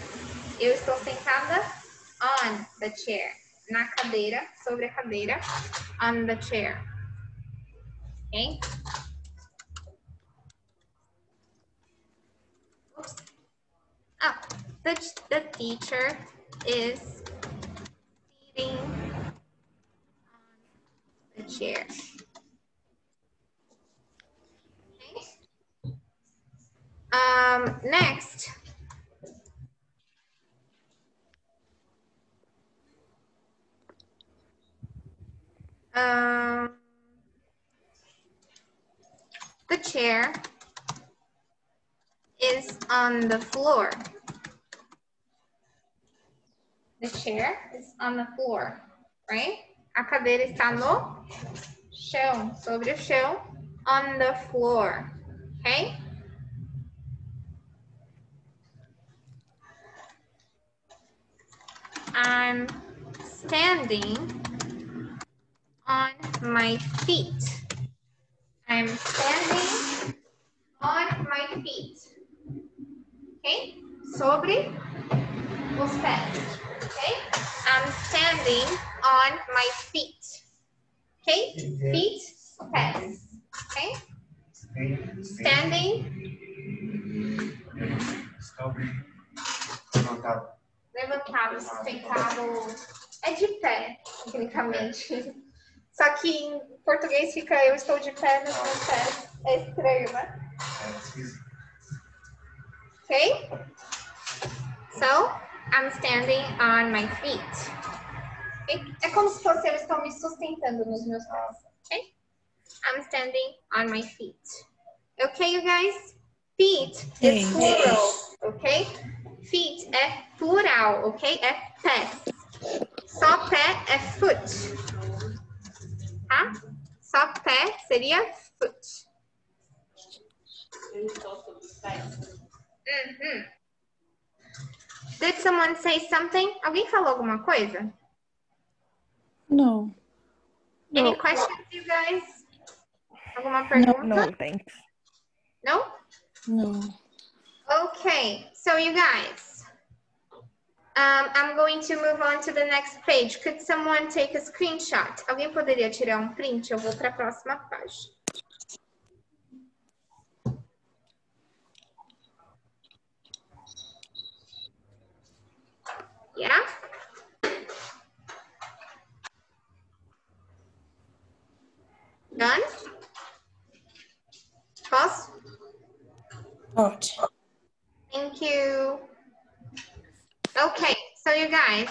Eu estou sentada on the chair. Na cadeira, sobre a cadeira, on the chair. Okay? Oh, the, the teacher is sitting on the chair. Okay. Um, next. Um, the chair is on the floor. The chair is on the floor, right? A cadeira está no chão, sobre o chão, on the floor, okay? I'm standing on my feet. I'm standing on my feet. Ok? Sobre os pés. Ok? I'm standing on my feet. Ok? Feet, pés. Ok? Standing, Estão levantados. levantado, sentado. É de pé, tecnicamente. Só que em português fica eu estou de pé nos meus pés. É estranho, né? É esquisito. Okay? So, I'm standing on my feet. Okay? É como se fosse eu estou me sustentando nos meus pés. Okay? I'm standing on my feet. Okay, you guys? Feet is Sim. plural, ok? Feet é plural, ok? É pés. Só pé é foot. Tá? Só pé seria foot. Eu estou sobre os pés. Uhum. Did someone say something? Alguém falou alguma coisa? No. Any questions, you guys? Alguma pergunta? No, thanks. No? No. Okay, so you guys, um, I'm going to move on to the next page. Could someone take a screenshot? Alguém poderia tirar um print? Eu vou para a próxima página. Yeah? Done? Posso? Pode. Thank you. Okay, so you guys,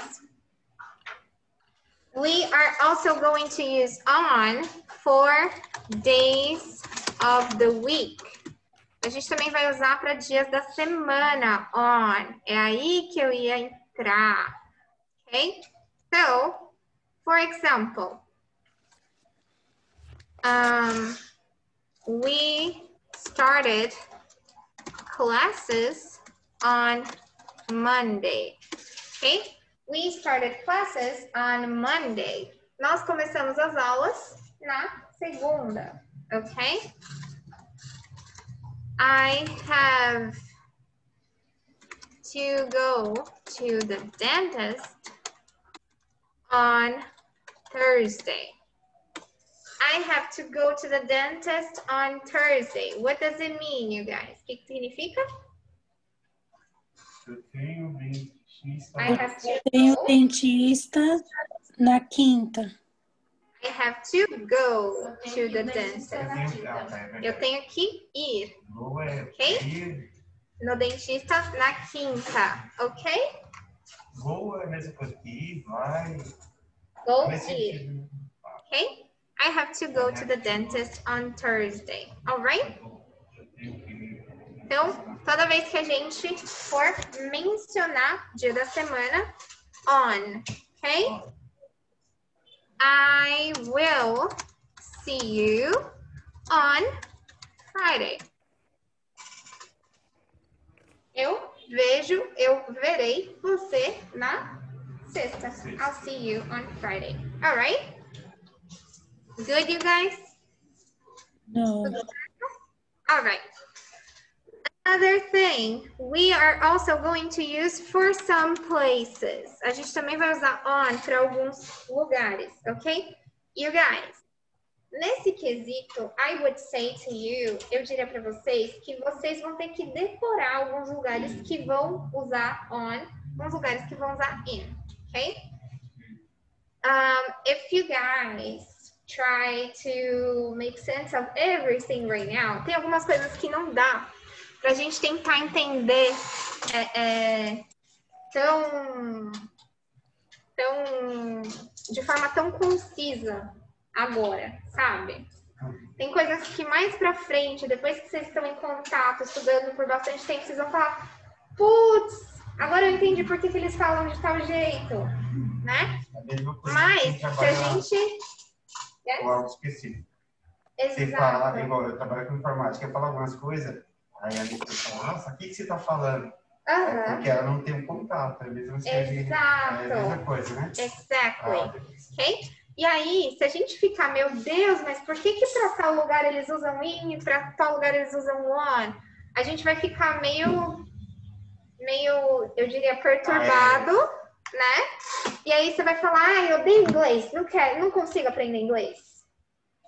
we are also going to use on for days of the week. A gente também vai usar para dias da semana, on. É aí que eu ia entrar. Okay? So, for example, um, we started classes on Monday. Okay? We started classes on Monday. Nós começamos as aulas na segunda. Okay? I have to go to the dentist on Thursday. I have to go to the dentist on Thursday. What does it mean, you guys? O que, que significa? Eu tenho dentista. I have to Tenho go. Um dentista na quinta. I have to go to the Eu dentist. tenho, tá, é Eu verdade. tenho que ir Vou é Ok. ir. No dentista na quinta, ok? Vou é a mesma coisa que ir, vai. Go ir, sentido. ok? I have to go to the dentist on Thursday, alright? Ir. Então, toda vez que a gente for mencionar dia da semana, on, ok? I will see you on Friday. Eu vejo, eu verei você na sexta. I'll see you on Friday. Alright? Good, you guys? No. All right. Another thing, we are also going to use for some places. A gente também vai usar on para alguns lugares, ok? You guys, nesse quesito, I would say to you, eu diria para vocês que vocês vão ter que decorar alguns lugares que vão usar on, alguns lugares que vão usar in, ok? Um, if you guys try to make sense of everything right now, tem algumas coisas que não dá pra gente tentar entender é, é, tão, tão, de forma tão concisa agora, sabe? Tem coisas que mais pra frente, depois que vocês estão em contato, estudando por bastante tempo, vocês vão falar, putz, agora eu entendi por que, que eles falam de tal jeito, né? Mas, se a gente... com algo específico. Você fala, Exato. igual eu trabalho com informática, eu falo algumas coisas, aí a gente fala, nossa, o que, que você está falando? É Aham. porque ela não tem um contato, é mesmo assim, é Exato. a mesma coisa, né? Exactly. Ah. Ok? E aí, se a gente ficar, meu Deus, mas por que que para tal lugar eles usam in e para tal lugar eles usam on? A gente vai ficar meio, meio, eu diria, perturbado, né? E aí você vai falar, ah, eu odeio inglês, não quero, não consigo aprender inglês,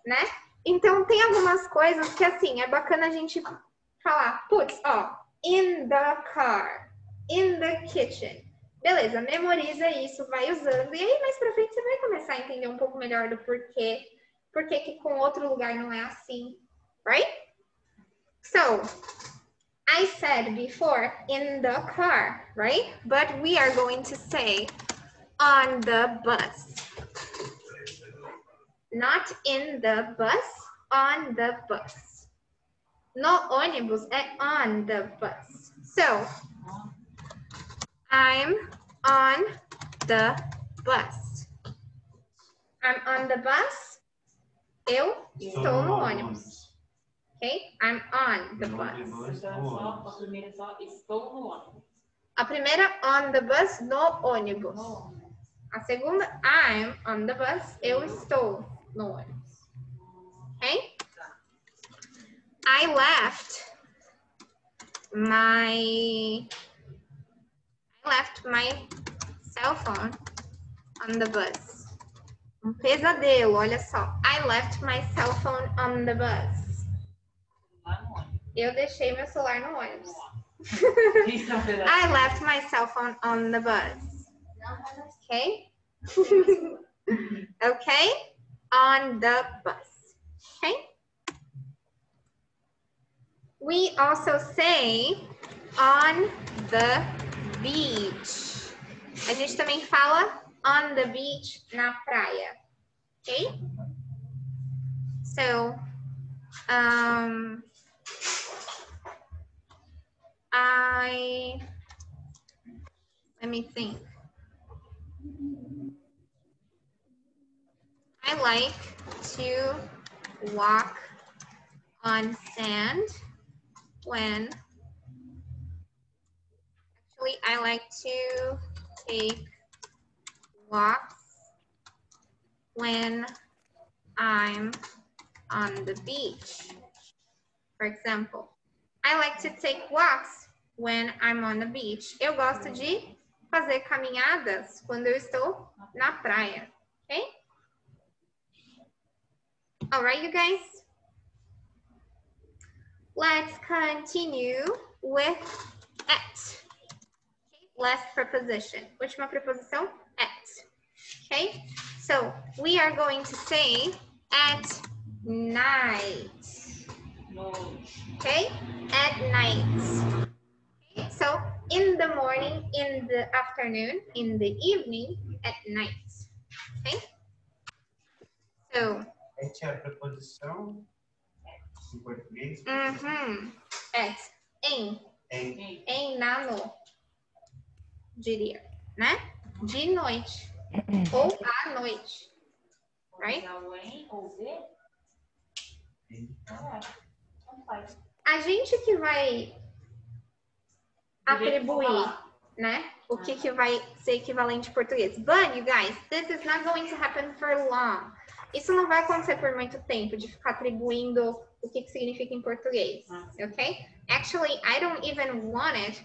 né? Então tem algumas coisas que assim, é bacana a gente falar, putz, ó, in the car, in the kitchen. Beleza, memoriza isso, vai usando, e aí mais pra frente você vai começar a entender um pouco melhor do porquê, porquê que com outro lugar não é assim, right? So, I said before, in the car, right? But we are going to say on the bus. Not in the bus, on the bus. No ônibus é on the bus. So, I'm on the bus. I'm on the bus. Eu estou no ônibus. Ok? I'm on the bus. Então, a primeira só estou no ônibus. A primeira, on the bus, no ônibus. A segunda, I'm on the bus, eu estou no ônibus. Ok? I left my left my cell phone on the bus. Um pesadelo, olha só. I left my cell phone on the bus. Eu deixei meu celular no ônibus. I left my cell phone on the bus. Okay? okay? On the bus. Okay? We also say on the beach. A gente também fala on the beach na praia. Okay? So, um, I let me think. I like to walk on sand when actually I like to take walks when I'm on the beach. For example, I like to take walks when I'm on the beach. Eu gosto de fazer caminhadas quando eu estou na praia. Okay? All right, you guys? Let's continue with at. Last preposition. which Última preposição, at. Okay, so we are going to say at night. Okay, at night. Okay, so in the morning, in the afternoon, in the evening, at night. Okay, so Essa é a preposição em português. Uhum. At. Em. Em. Em, na, no. Diria. Né? De noite. Ou à noite. Right? A gente que vai atribuir, né? O que, que vai ser equivalente em português. But, you guys, this is not going to happen for long. Isso não vai acontecer por muito tempo, de ficar atribuindo o que, que significa em português. Ok? Actually, I don't even want it,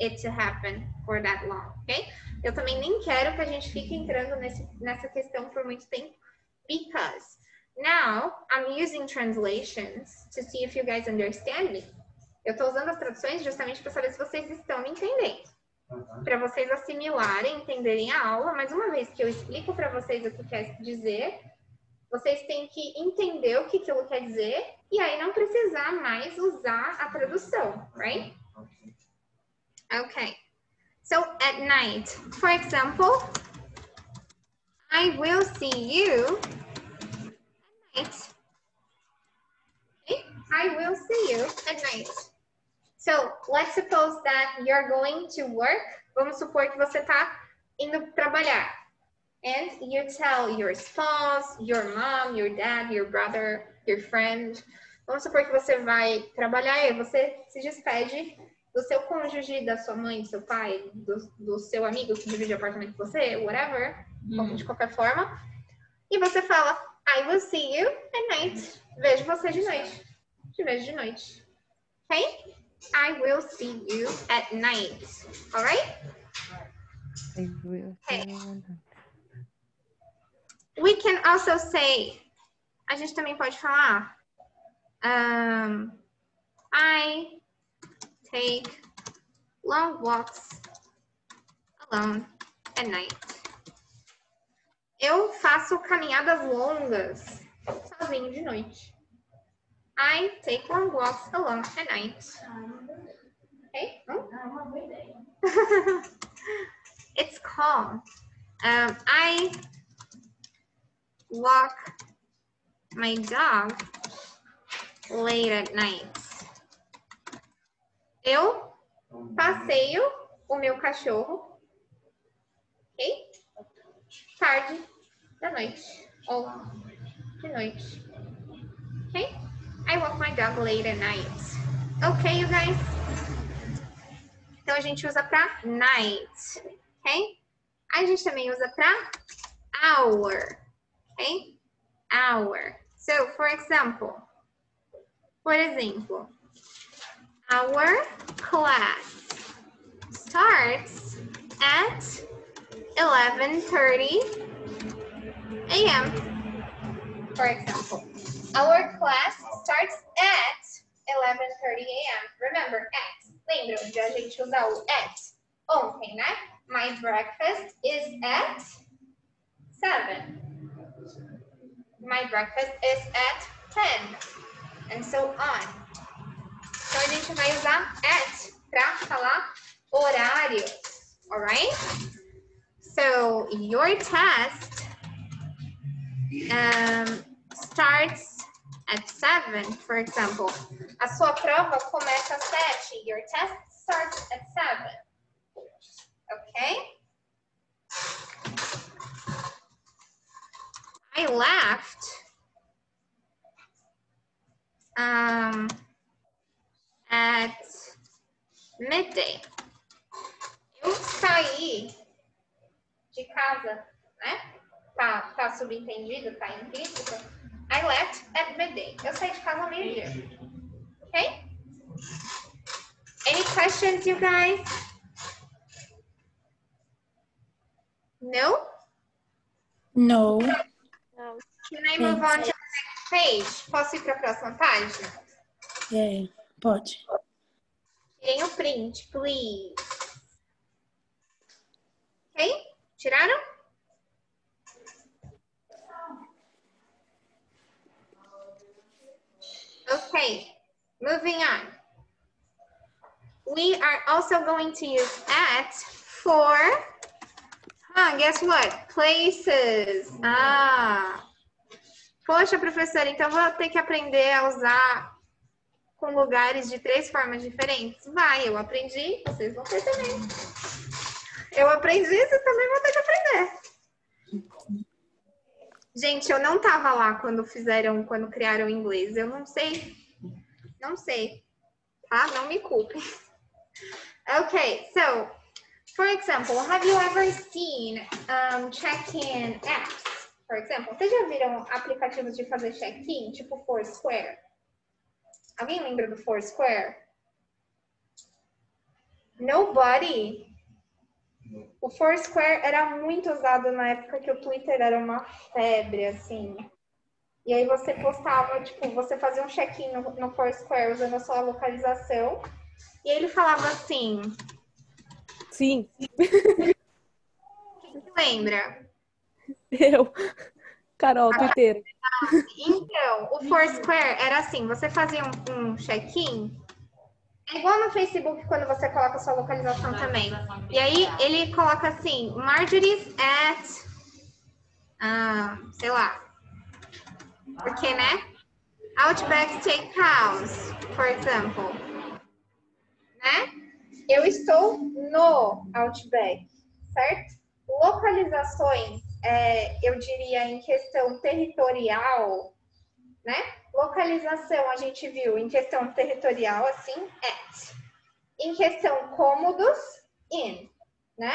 it to happen for that long. Ok? Eu também nem quero que a gente fique entrando nesse, nessa questão por muito tempo. Because now I'm using translations to see if you guys understand me. Eu estou usando as traduções justamente para saber se vocês estão me entendendo. Para vocês assimilarem, entenderem a aula, mas uma vez que eu explico para vocês o que quer dizer, vocês têm que entender o que aquilo quer dizer e aí não precisar mais usar a tradução, right? Okay. So at night, for example, I will see you at night. Okay? I will see you at night. So, let's suppose that you're going to work. Vamos supor que você está indo trabalhar. And you tell your spouse, your mom, your dad, your brother, your friend. Vamos supor que você vai trabalhar e você se despede do seu cônjuge, da sua mãe, do seu pai, do, do seu amigo que divide apartamento com você, whatever, de qualquer forma. E você fala, I will see you at night. Vejo você de noite. Te vejo de noite. Ok? I will see you at night. All right? Okay. We can also say, a gente também pode falar, um, I take long walks alone at night. Eu faço caminhadas longas sozinho de noite. I take long walks alone at night. Okay? it's calm. Um, I walk my dog late at night. Eu passeio o meu cachorro, ok? Tarde da noite ou de noite, ok? I walk my dog late at night. Okay, you guys? Então a gente usa para night, ok? A gente também usa para hour, ok? Hour. So, for example, por exemplo, our class starts at 11:30 a.m. For example, our class starts at 11:30 a.m. Remember at. Lembra onde a gente usa o at ontem, né? My breakfast is at 7. My breakfast is at 10. And so on. Então a gente vai usar at para falar horário. Alright? So your test um, starts at 7, for example. A sua prova começa às 7. Your test starts at 7. Okay? I left um, at midday. Eu saí de casa, né? Tá, tá subentendido, tá implícito. I left at midday. Eu saí de casa ao meio-dia. Okay? Any questions, you guys? No? No. Can I move on to the next page? Posso ir para a próxima página? É, pode. Tirem o print, please. Ok? Tiraram? Okay, moving on. We are also going to use at for, ah, guess what? Places. Ah. Poxa, professora, então vou ter que aprender a usar com lugares de três formas diferentes? Vai, eu aprendi, vocês vão ter também. Eu aprendi, vocês também vão ter que aprender. Gente, eu não tava lá quando fizeram, quando criaram o inglês. Eu não sei. Não sei. Tá? Não me culpe. Okay, so, for example, have you ever seen um, check-in apps? For example, vocês já viram aplicativos de fazer check-in, tipo Foursquare? Alguém lembra do Foursquare? Nobody? O Foursquare era muito usado na época que o Twitter era uma febre, assim. E aí você postava, tipo, você fazia um check-in no, no Foursquare usando a sua localização. E ele falava assim, Sim, quem que lembra? eu. Carol, Twitter. Então, o Foursquare era assim, você fazia um, um check-in, é igual no Facebook quando você coloca sua localização também. E aí ele coloca assim, Marjorie's at, ah, sei lá, porque, né? Outback Steakhouse, for example. Né? Eu estou no Outback, certo? Localizações, é, eu diria em questão territorial, né? Localização a gente viu em questão territorial, assim, at. Em questão cômodos, in, né?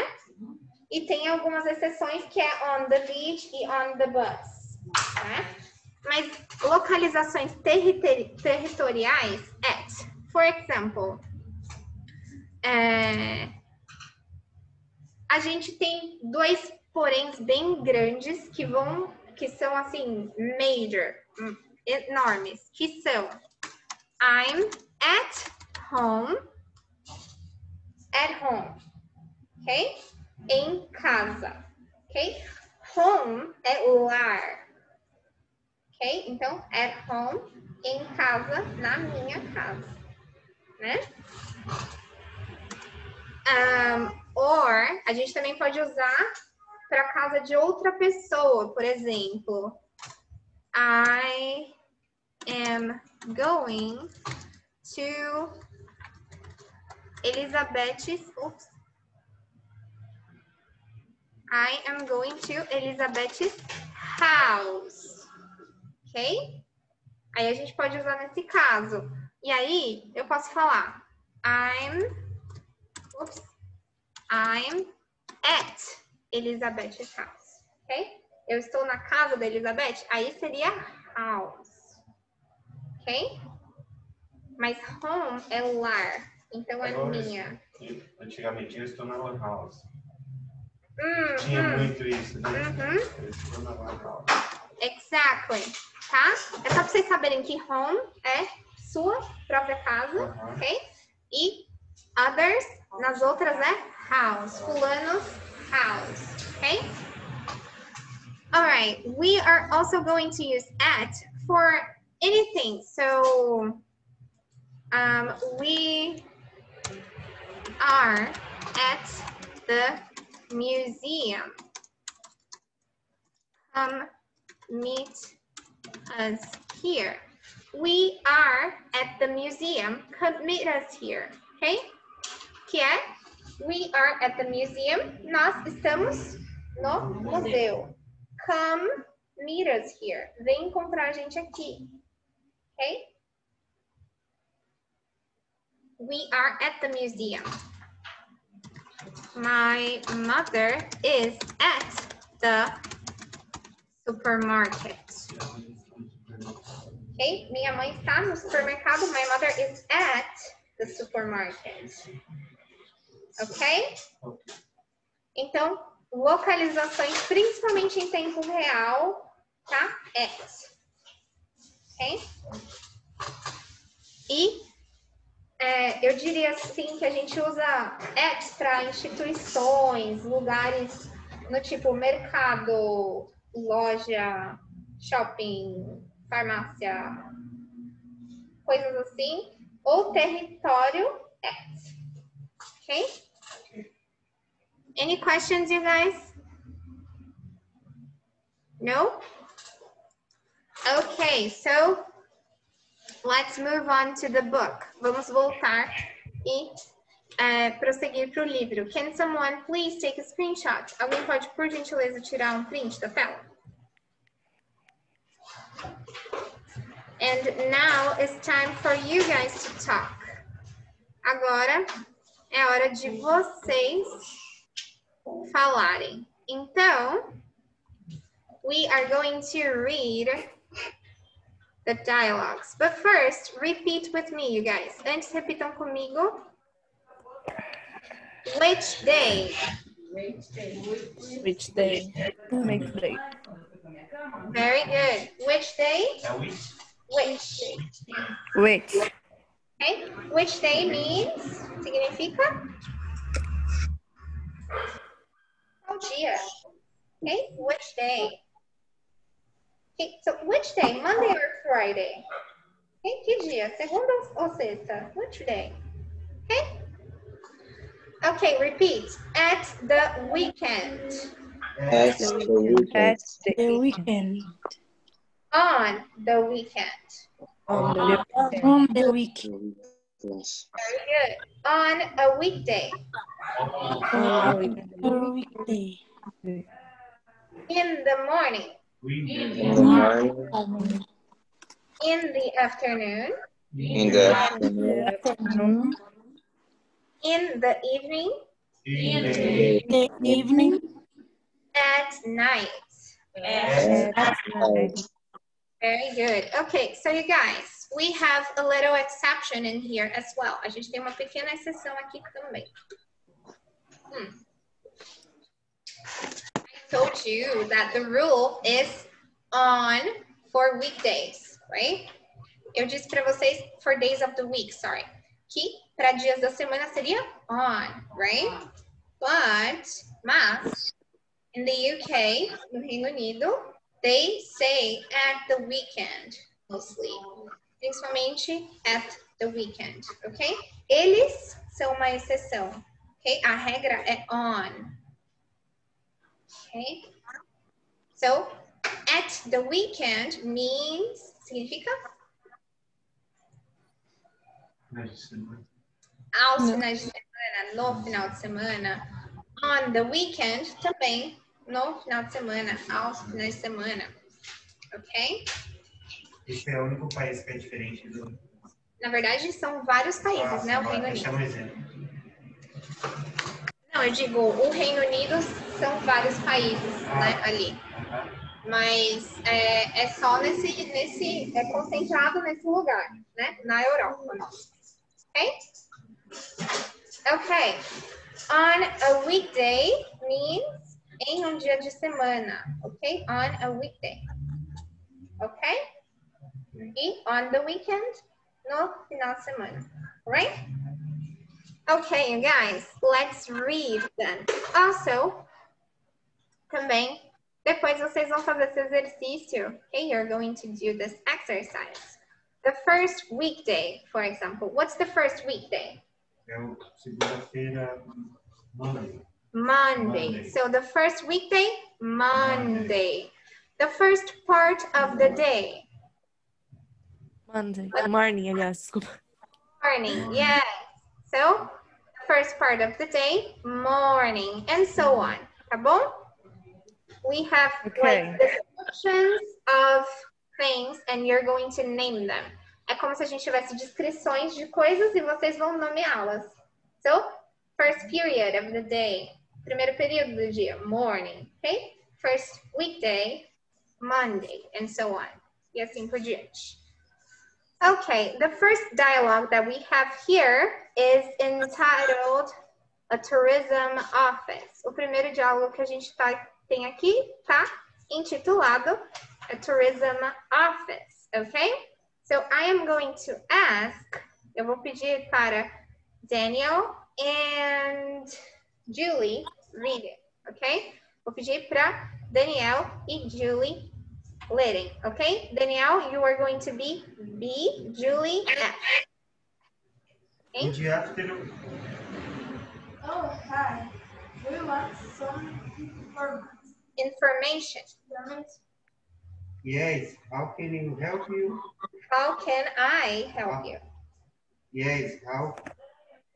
E tem algumas exceções que é on the beach e on the bus, né? Mas localizações territori- territoriais, at. For example, é, a gente tem dois poréns bem grandes que vão, que são assim, major, hum, enormes, que são I'm at home, at home, ok? Em casa, ok? Home é lar, ok? Então, at home, em casa, na minha casa, né? Um, or, a gente também pode usar para casa de outra pessoa, por exemplo. I am going to Elizabeth's. Oops. I am going to Elizabeth's house. Ok? Aí a gente pode usar nesse caso. E aí eu posso falar I'm Oops. I'm at Elizabeth's house. Ok? Eu estou na casa da Elizabeth. Aí seria house. Ok? Mas home é lar. Então é Agora, minha. Antigamente eu estou na Lan House. Hum, Tinha hum. muito isso, né? Uhum. Eu estou na Lan House. Exactly. Tá? É só pra vocês saberem que home é sua própria casa, Aham. ok? E others, nas outras é house. Fulanos, house, ok? Alright, we are also going to use at for anything. So, um, we are at the museum. Come meet us here. We are at the museum. Come meet us here. Ok? Que é? We are at the museum. Nós estamos no museu. Come meet us here. Vem encontrar a gente aqui. Ok? We are at the museum. My mother is at the supermarket. Ok? Minha mãe está no supermercado. My mother is at the supermarket. Ok? Então, localizações, principalmente em tempo real, tá? At. Ok? E é, eu diria assim que a gente usa at para instituições, lugares no tipo mercado, loja, shopping, farmácia, coisas assim, ou território at. Ok? Any questions, you guys? No? Okay, so let's move on to the book. Vamos voltar e eh, prosseguir para o livro. Can someone please take a screenshot? Alguém pode, por gentileza, tirar um print da tela? And now it's time for you guys to talk. Agora é hora de vocês falarem. Então, we are going to read the dialogues. But first, repeat with me, you guys. Antes, repitam comigo. Which day? Which day? Which day? Very good. Which day? É o it? Which. Which? Okay. Which day means? Significa? Qual dia? Okay. Which day? Okay. So which day? Monday or Friday? Okay. Que dia? Segunda ou sexta? Which day? Okay. Okay. Repeat. At the weekend. At the weekend. At The weekend. On the weekend. on the On the weekend. Yes. Very good. On a weekday. On the weekday. In the morning. In the morning, In the afternoon. in the afternoon, Afternoon. In the evening. In The evening. At night. at night. Very good. Okay, so you guys, we have a little exception in here as well. A gente tem uma pequena exceção aqui também. Hmm. I told you that the rule is on for weekdays, right? Eu disse para vocês for days of the week, sorry. Que para dias da semana seria on, right? But, mas, in the UK, no Reino Unido, they say at the weekend, mostly. Principalmente at the weekend, ok? Eles são uma exceção, ok? A regra é on. Ok? So, at the weekend means, significa aos finais de semana, no final de semana. On the weekend também, no final de semana, aos finais de semana. Ok? Esse é o único país que é diferente do. Na verdade, são vários países, né? O Reino Unido. um exemplo. Não, eu digo, o Reino Unido são vários países, né, ali. Mas é, é só nesse, nesse, é concentrado nesse lugar, né, na Europa. Ok? Ok. On a weekday means em um dia de semana, ok? On a weekday. Ok? On the weekend, no not semana, right? Okay, you guys, let's read then. Also, também, depois vocês vão fazer esse exercício. Okay, you're going to do this exercise. The first weekday, for example. What's the first weekday? É o segunda-feira, Monday. Monday. Monday. So the first weekday, Monday. The first part of the day, Monday. Morning, aliás, desculpa. morning. Yes. So the first part of the day, morning, and so on. Tá bom? We have like descriptions of things and you're going to name them. É como se a gente tivesse descrições de coisas e vocês vão nomeá-las. So, first period of the day. Primeiro período do dia, morning, okay? First weekday, Monday, and so on. E assim por diante. Okay, the first dialogue that we have here is entitled A Tourism Office. O primeiro diálogo que a gente tá, tem aqui tá intitulado A Tourism Office, okay? So I am going to ask, eu vou pedir para Daniel and Julie read it, okay? Vou pedir para Daniel e Julie lerem, okay? Danielle, you are going to be B, Julie F. In the afternoon, Oh, hi. We want some information. Information. yes, how can you help you? How can I help you? Yes, how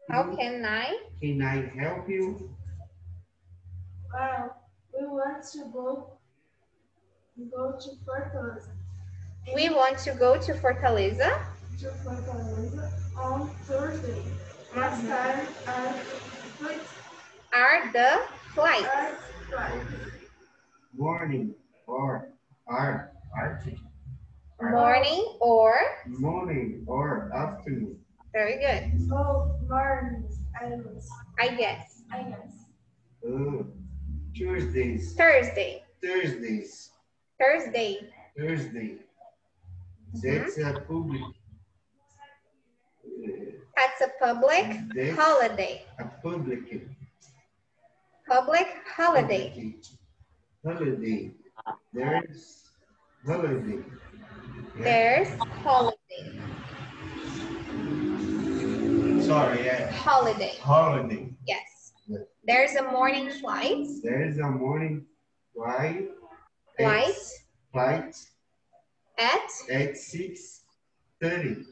How can I? can I help you? Well, we want to go go to Fortaleza. We want to go to Fortaleza. To Fortaleza on Thursday. What time are flights? Are the flights? Are flights? Morning or are Morning or? morning or afternoon? Very good. Oh, mornings. I guess. I guess. I guess. Uh, Tuesdays, Thursday. Thursdays, Thursday. Thursday. Mm-hmm. That's a public. That's a public That's holiday. a public. Public holiday. Holiday. There's holiday. Yeah. There's holiday. Sorry, yeah. Holiday. Holiday. Yes. There's a morning flight. There's a morning flight. Flight Flight at. at six thirty.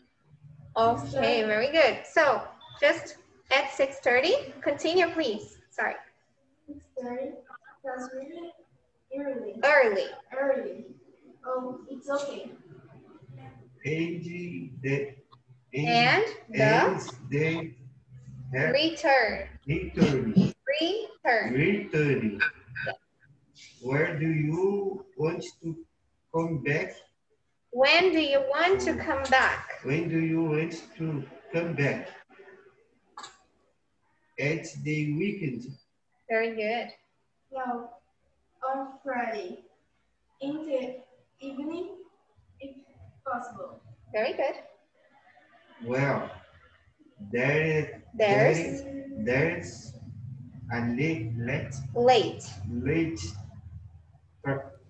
Okay, very good. So just at 6.30. Continue, please. Sorry. Six thirty. That's really early. Early. Early. Oh, it's okay. And the And the and they have return. return. Return. Return. Where do you want to come back? When do you want to come back? When do you want to come back? At the weekend. Very good. No, on Friday. In the evening, if possible. Very good. Well, there, There's there's a late, late, late.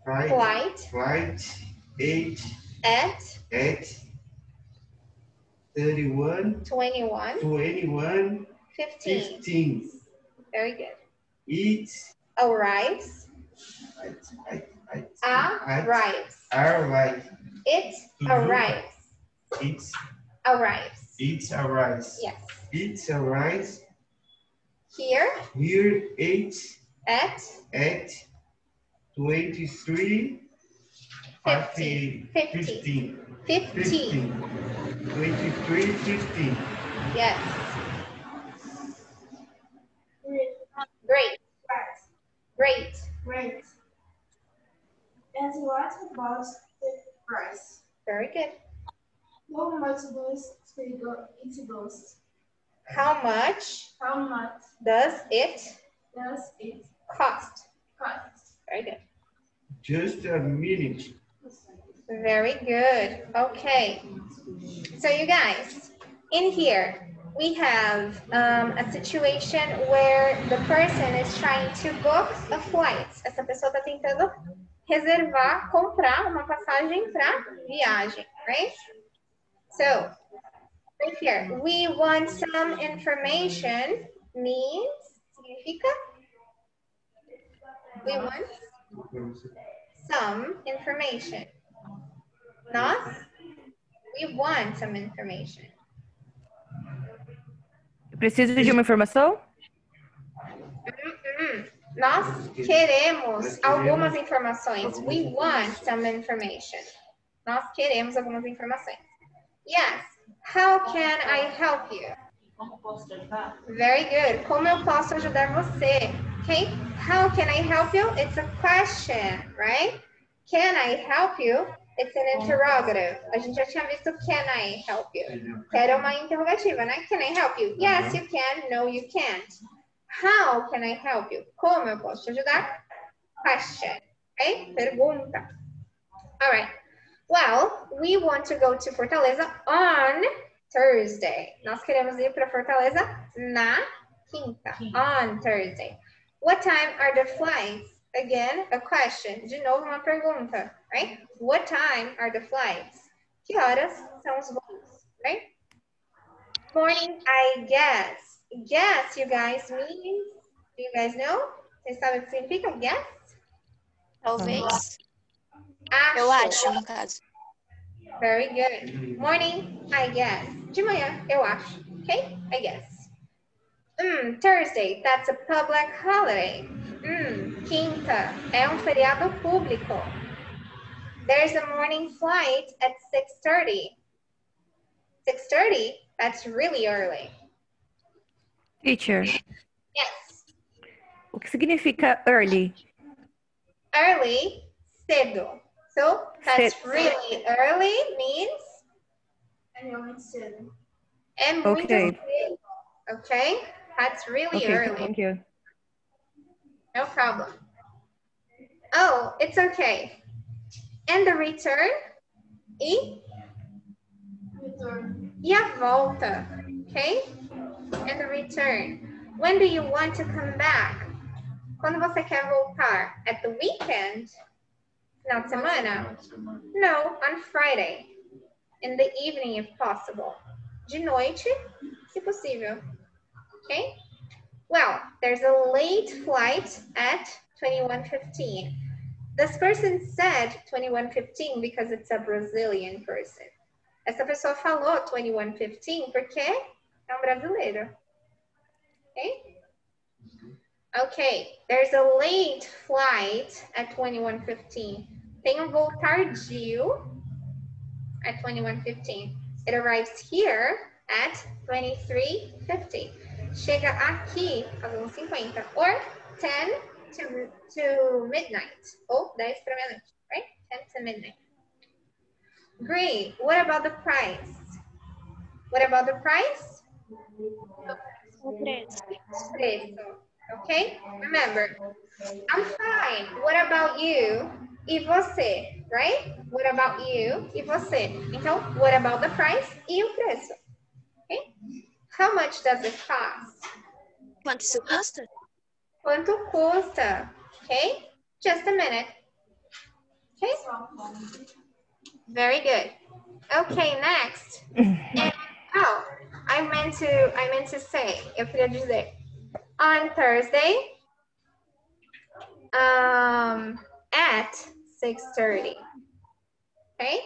Flight, Flight flight eight at at 31, 21, 21, 15. 15. Very good. It Arrives. I, I, I, Arrives. arrive. It arrives. It, Arrives. it arrives. Yes. It arrives Here here eight at at 23, 15, 15, Yes. Great. Great. Great. And what about the price? Very good. How much does it cost? How much? How much does it? Does it cost? Cost. Very good. Just a minute. Very good. Okay. So you guys, in here, we have um, a situation where the person is trying to book a flight. Essa pessoa está tentando reservar, comprar uma passagem para viagem, right? So, right here, we want some information means, significa? We want some information. Nós, we want some information. Eu preciso de uma informação? Nós queremos algumas informações. We want some information. Nós queremos algumas informações. Yes. How can I help you? Como posso te ajudar? Very good. Como eu posso ajudar você? Okay. How can I help you? It's a question, right? Can I help you? It's an interrogative. A gente já tinha visto can I help you? Era uma interrogativa, né? Can I help you? Yes, you can. No, you can't. How can I help you? Como eu posso te ajudar? Question. Okay? Pergunta. All right. Well, we want to go to Fortaleza on Thursday. Nós queremos ir para Fortaleza na quinta. On Thursday. What time are the flights? Again, a question. De novo, uma pergunta, right? What time are the flights? Que horas são os voos, right? Morning, I guess. Guess, you guys mean? Do you guys know? Vocês sabem o que significa guess? Talvez. Acho. Eu acho, no caso. Very good. Morning, I guess. De manhã, eu acho. Okay? I guess. Hmm, Thursday, that's a public holiday. Hmm, quinta, é um feriado público. There's a morning flight at 6.30. 6.30? That's really early. Teacher, Yes. o que significa early? Early, cedo. So, that's Cedo. really early means É realmente cedo. é muito Okay. cedo. Okay? That's really Okay, early. thank you. No problem. Oh, it's okay. And the return? E, Return. e a volta. Okay? And the return. When do you want to come back? Quando você quer voltar? At the weekend? Final de semana? No, on Friday. In the evening, if possible. De noite, se possível. Okay? Well, there's a late flight at 21.15. This person said 21.15 because it's a Brazilian person. Essa pessoa falou 21.15 porque é um brasileiro. Okay? Okay, there's a late flight at 21.15. Tem um voo tardio at 21.15. It arrives here at 23.50. Chega aqui às 11h50. Or 10 to, to midnight. Ou 10 para meia-noite, right? 10 to midnight. Great. What about the price? What about the price? O preço. Preço. Okay? Remember, I'm fine. What about you? E você, right? What about you? E você? Então, what about the price? E o preço. Okay? How much does it cost? Quanto isso custa? Quanto custa? Okay? Just a minute. Okay? Very good. Okay, next. And, oh, I meant to I meant to say, eu queria dizer, on Thursday, um, at 6.30. Okay?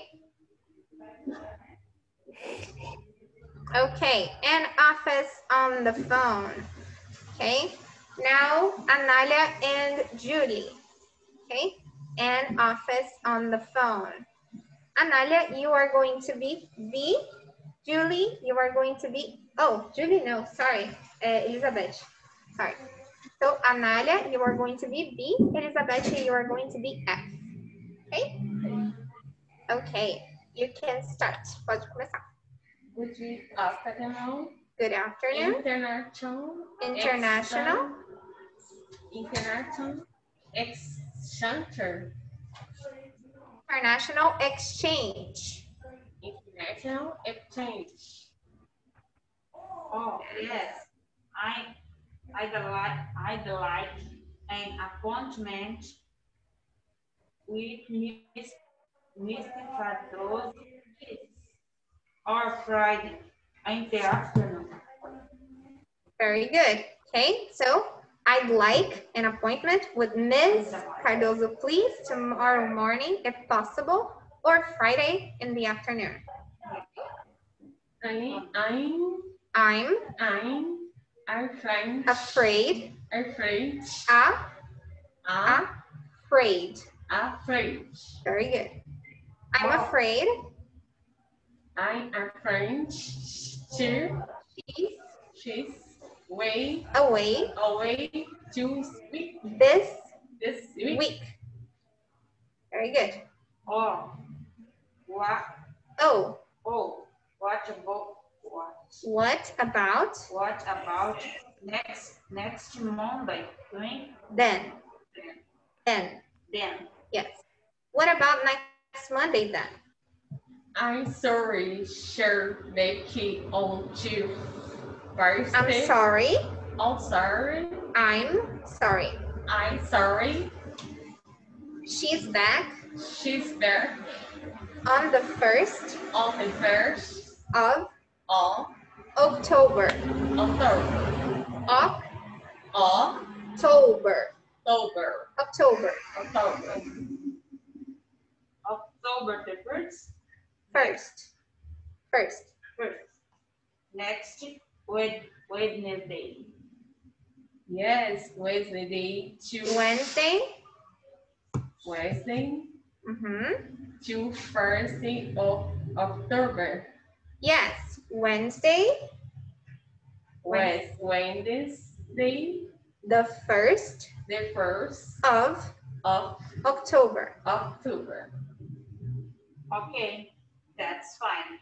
Okay, and office on the phone. Okay? Now, Analia and Julie. Okay? And office on the phone. Analia, you are going to be B. Julie, you are going to be, oh, Julie, no, sorry, uh, Elizabeth, sorry. So Analia, you are going to be B. Elizabeth, you are going to be F. Okay, Okay, you can start. Pode começar. Good afternoon. Good afternoon. International. International. International exchange. International exchange. International exchange. Oh, yes. I, I'd like, I'd like an appointment with Miss, Mr. Cardoso or Friday in the afternoon. Very good. Okay, so I'd like an appointment with Ms. Cardozo, please, tomorrow morning, if possible, or Friday in the afternoon. I, I'm, I'm I'm, afraid, afraid, afraid, a, I'm afraid. afraid. Very good. I'm Wow. Afraid I'm afraid to she's she's way away away to speak this this week. week. Very good. Oh, what, Oh, oh, what about, what, what about what about next, next Monday? When, then? Then, then, yes. What about next Monday then? I'm sorry, sure keep on to Thursday. I'm sorry. I'm sorry. I'm sorry. I'm sorry. She's back She's there on the 1st on the first of of October. October. October. October. October. October. October the first, First. First. first, next Wed- Wednesday. Yes, Wednesday to Wednesday. Wednesday Mm-hmm. to Thursday of October. Yes. Wednesday, Wed- Wednesday, the 1st the first of of October. October. Okay, that's fine.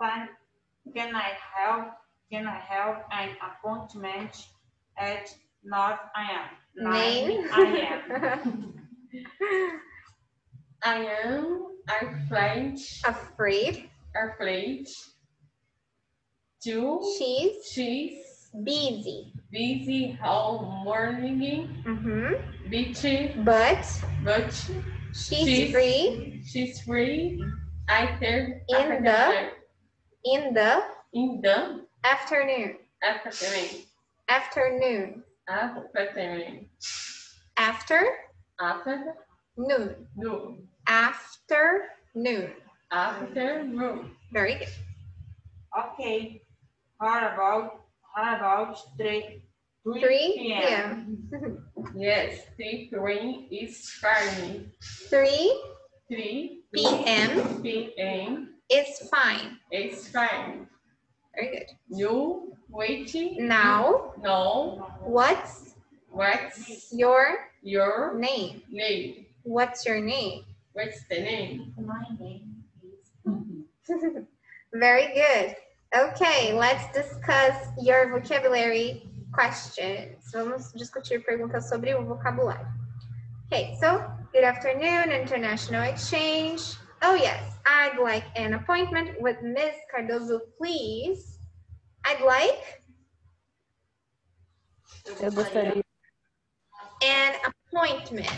Can, can I have, can I have an appointment at nine AM? Name. I am. I am afraid, Afraid. afraid to She's she's busy. busy all morning, Mm-hmm. busy, But but she's She's- free she's free after In the- in the in the afternoon. afternoon. Afternoon. Afternoon. After After noon. noon. Afternoon. Afternoon. Very good. Okay, how about, how about three, 3 three p.m. Yes, three green is fine. 3 Three p.m. p.m. is fine. It's fine. Very good. You waiting Now, No. what's what's your your name? name? What's your name? What's the name? My name is. Very good. Okay, let's discuss your vocabulary questions. Vamos discutir perguntas sobre o vocabulário. Okay, so good afternoon, International Exchange. Oh yes, I'd like an appointment with Ms. Cardozo, please. I'd like Eu gostaria. an appointment.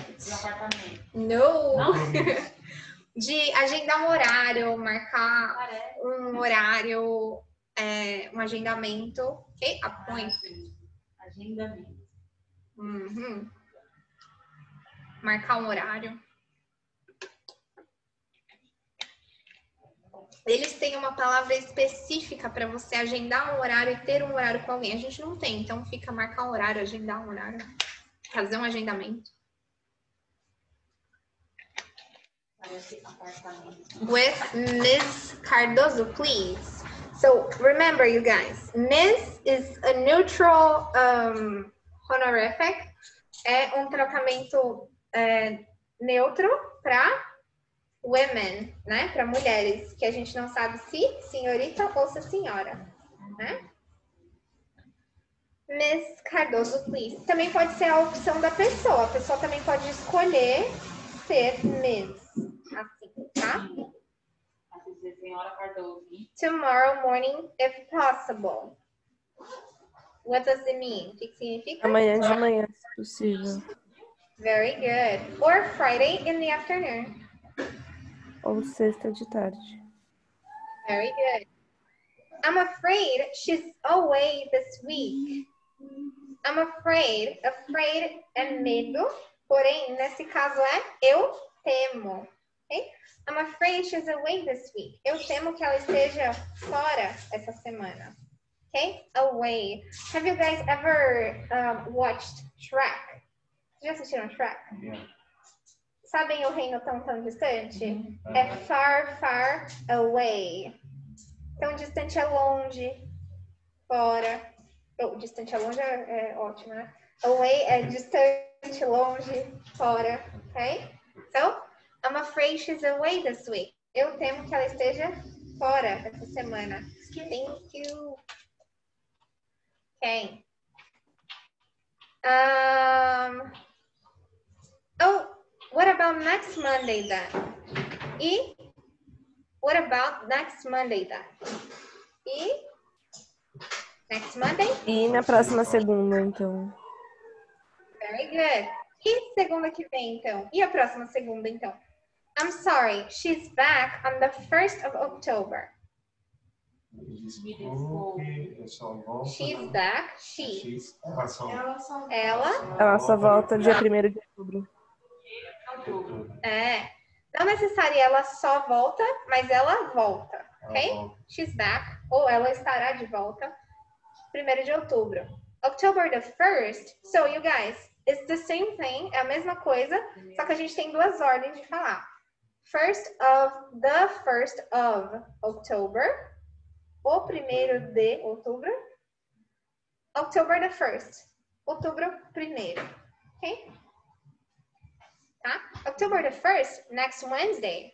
No. De agendar um horário, marcar um horário, é, um agendamento. Ok? Appointment. Agendamento. Uhum. Marcar um horário. Eles têm uma palavra específica para você agendar um horário e ter um horário com alguém. A gente não tem, então fica marcar um horário, agendar um horário, fazer um agendamento. With Ms. Cardozo, please. So remember, you guys, Ms. is a neutral um, honorific. É um tratamento é, neutro para women, né? Para mulheres, que a gente não sabe se senhorita ou se senhora, né? Miss Cardoso, please. Também pode ser a opção da pessoa. A pessoa também pode escolher ser Miss, assim, tá? Senhora Cardoso. Tomorrow morning, if possible. What does it mean? O que significa? Amanhã de manhã, se possível. Very good. Or Friday in the afternoon. Ou sexta de tarde. Very good. I'm afraid she's away this week. I'm afraid. Afraid é medo. Porém, nesse caso é eu temo. Okay? I'm afraid she's away this week. Eu temo que ela esteja fora essa semana. Okay? Away. Have you guys ever um, watched Shrek? Já assistiram Shrek? Yeah. Sabem o reino tão tão distante? É far, far away. Tão distante é longe, fora. Oh, distante é longe é, é ótimo, né? Away é distante, longe, fora, ok? So, I'm afraid she's away this week. Eu temo que ela esteja fora essa semana. Thank you. Okay. Um, oh, what about next Monday then? E what about next Monday then? E next Monday? E na próxima segunda, então. Very good. E segunda que vem, então? E a próxima segunda, então? I'm sorry, she's back on the 1st of October. Desculpe, eu só volto. She's back, she. She's- Ela só Ela só Ela Ela só volta dia 1 de outubro. É. Não necessária ela só volta, mas ela volta, ok? volta. She's back, ou ela estará de volta, 1 de outubro. October the 1st, so you guys, it's the same thing, é a mesma coisa, só que a gente tem duas ordens de falar. First of, the first of October, o primeiro de outubro, October the 1st, outubro primeiro, ok? Tá? October the 1st, next Wednesday.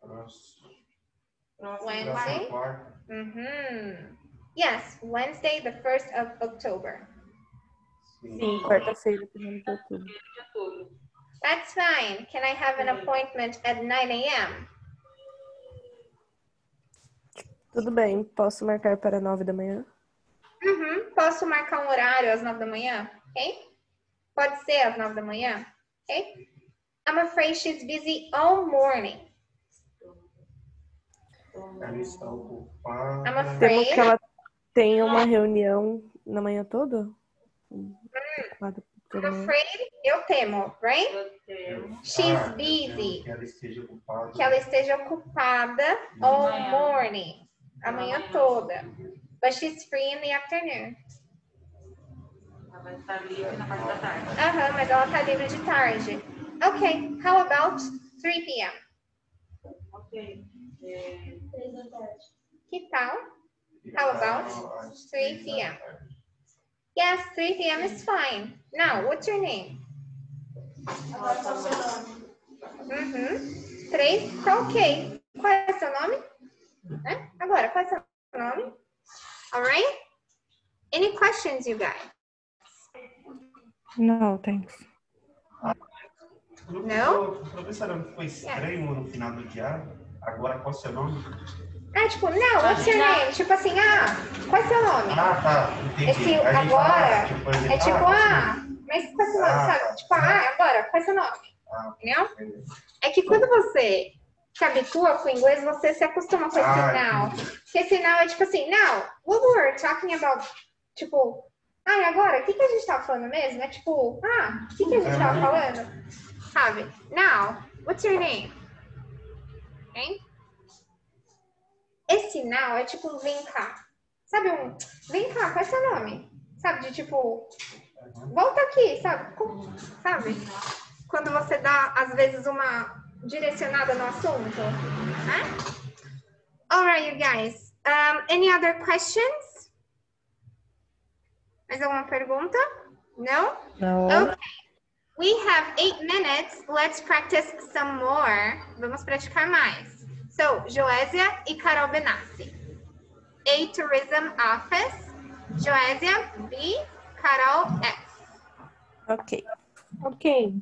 Próximo. Wednesday? Mm-hmm. Yes, Wednesday, the 1st of October. Sim, quarta-feira, 1 de outubro. That's fine. Can I have an appointment at 9 a.m.? Tudo bem, posso marcar para 9 da manhã? Uhum. Posso marcar um horário às 9 da manhã? Ok? Pode ser às 9 da manhã? Ok? I'm afraid she's busy all morning. Ela está ocupada. I'm Temo afraid. que ela tem uma reunião na manhã toda? I'm afraid. Eu temo, right? Eu temo. She's Ah, busy. Que ela esteja ocupada. Que ela esteja ocupada all Amanhã. morning. A manhã toda. But she's free in the afternoon. Ela vai estar livre na parte da tarde. Aham, mas ela tá livre de tarde. Ok, how about 3 p.m.? Ok. É, três da tarde. Que tal? How about Às 3 três da p.m.? Yes, 3 p.m. is fine. Now, what's your name? Agora qual é o seu nome? Uhum. 3, tá ok. Qual é o seu nome? Né? Agora, qual é o seu nome? Alright? Any questions, you guys? No, thanks. Não? Professora, não foi estranho no final do dia? Agora, qual é o seu nome? É tipo, não, what's your name? Tipo assim, ah, qual é o seu nome? Ah, tá. Entendi. Esse agora fala, tipo, exemplo, É tipo, qual é o seu ah, mas qual é o seu nome, Ah, sabe? Tipo, ah, agora, qual é o seu nome? Ah, Entendeu? É que quando você se habitua com o inglês, você se acostuma com esse Ah, now. entendi. Porque esse now é tipo assim, now, what we were talking about, tipo, ah, e agora, o que, que a gente tava falando mesmo? É tipo, ah, o que, que a gente tava Uhum. falando? Sabe? Now, what's your name? Ok? Esse now é tipo um vem cá. Sabe um, vem cá, qual é seu nome? Sabe, de tipo, volta aqui, sabe? Sabe? Quando você dá, às vezes, uma direcionada no assunto. Né? Alright, you guys. Um, any other questions? Mais alguma pergunta? Não? Não. Okay. We have eight minutes. Let's practice some more. Vamos praticar mais. So, Joésia e Carol Benassi. A tourism office. Joésia, B. Carol, F. Ok. Okay.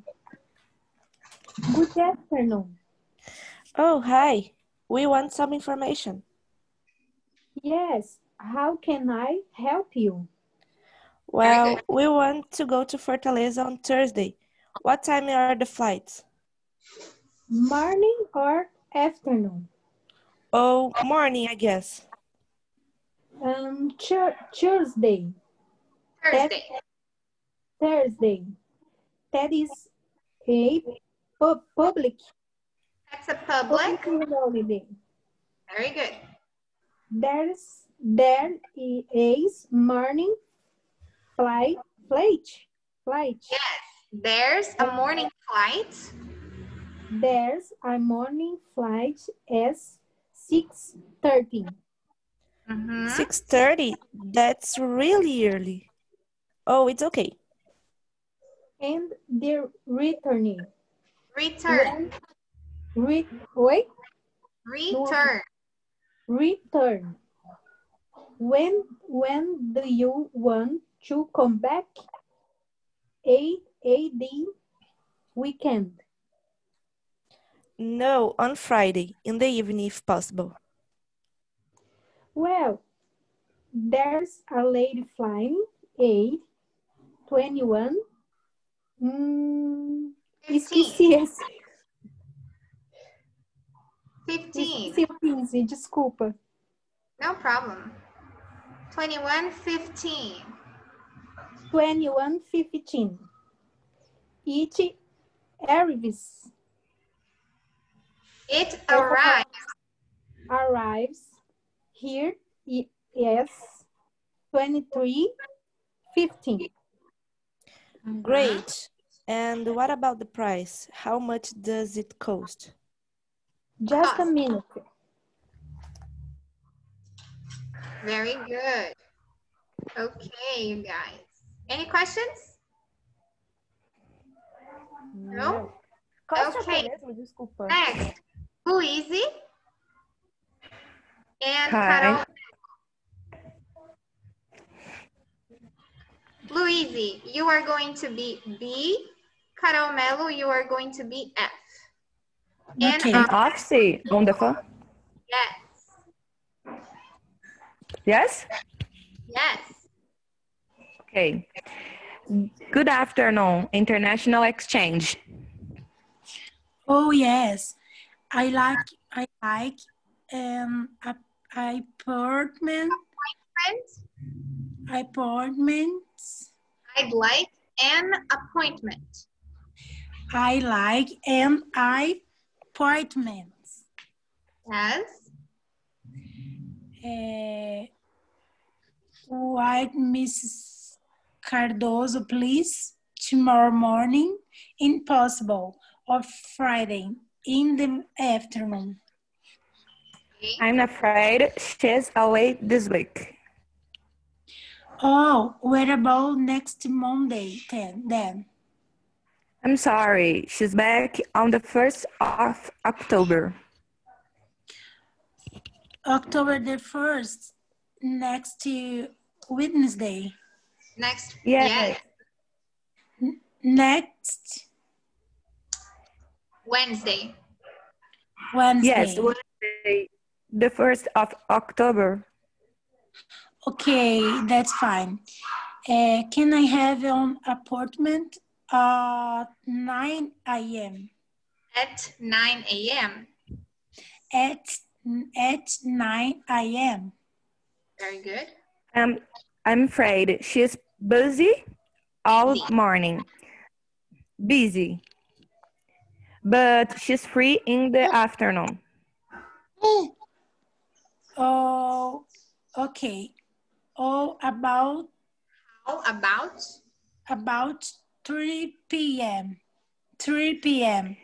Good afternoon. Oh, hi. We want some information. Yes, how can I help you? Well, we want to go to Fortaleza on Thursday. What time are the flights? Morning or afternoon? Oh, morning, I guess. Um, Tur- Tuesday, Thursday. Thursday. That is a pu- public That's a public. public holiday. Very good. There's there is morning flight flight flight. Yes. There's a morning flight. There's a morning flight at six thirty. Mhm. 6.30? That's really early. Oh, it's okay. And the returning. Return. Re, wait, Return. return. When when do you want to come back? A A D weekend. No, on Friday, in the evening if possible. Well, there's a lady flying A 21. Hum, esqueci esse. 15. Esqueci o 15, desculpa. No problem. 21, 15. 21, 15. It arrives, It arrives. arrives here yes 2315. Uh-huh. Great. And what about the price? How much does it cost? Just a minute. Very good. Okay, you guys. Any questions? No? Okay. mesmo? Desculpa. Next, Louise and Hi. Carol. Louise, you are going to be B. Carol Melo, you are going to be F. And Okay. um, Office on the phone? yes, Yes? yes. Okay. Good afternoon, International Exchange. Oh yes, I like I like um a, apartment Friends, apartments. I'd like an appointment. I like an appointment. Yes. Uh, white Mrs. Cardozo, please, tomorrow morning, impossible, or Friday in the afternoon. I'm afraid she's away this week. Oh, what about next Monday then? then? I'm sorry, she's back on the 1st of October. October the 1st, next Wednesday. Next. Yes. yes. Next Wednesday. Wednesday. Yes, Wednesday, the 1st of October. Okay, that's fine. Uh, can I have an appointment at 9 a.m. At 9 a.m. At, at 9 a.m. Very good. Um, I'm afraid she's busy all morning. Busy. But she's free in the afternoon. Oh, okay. Oh, about How about? about 3 p.m. 3 p.m.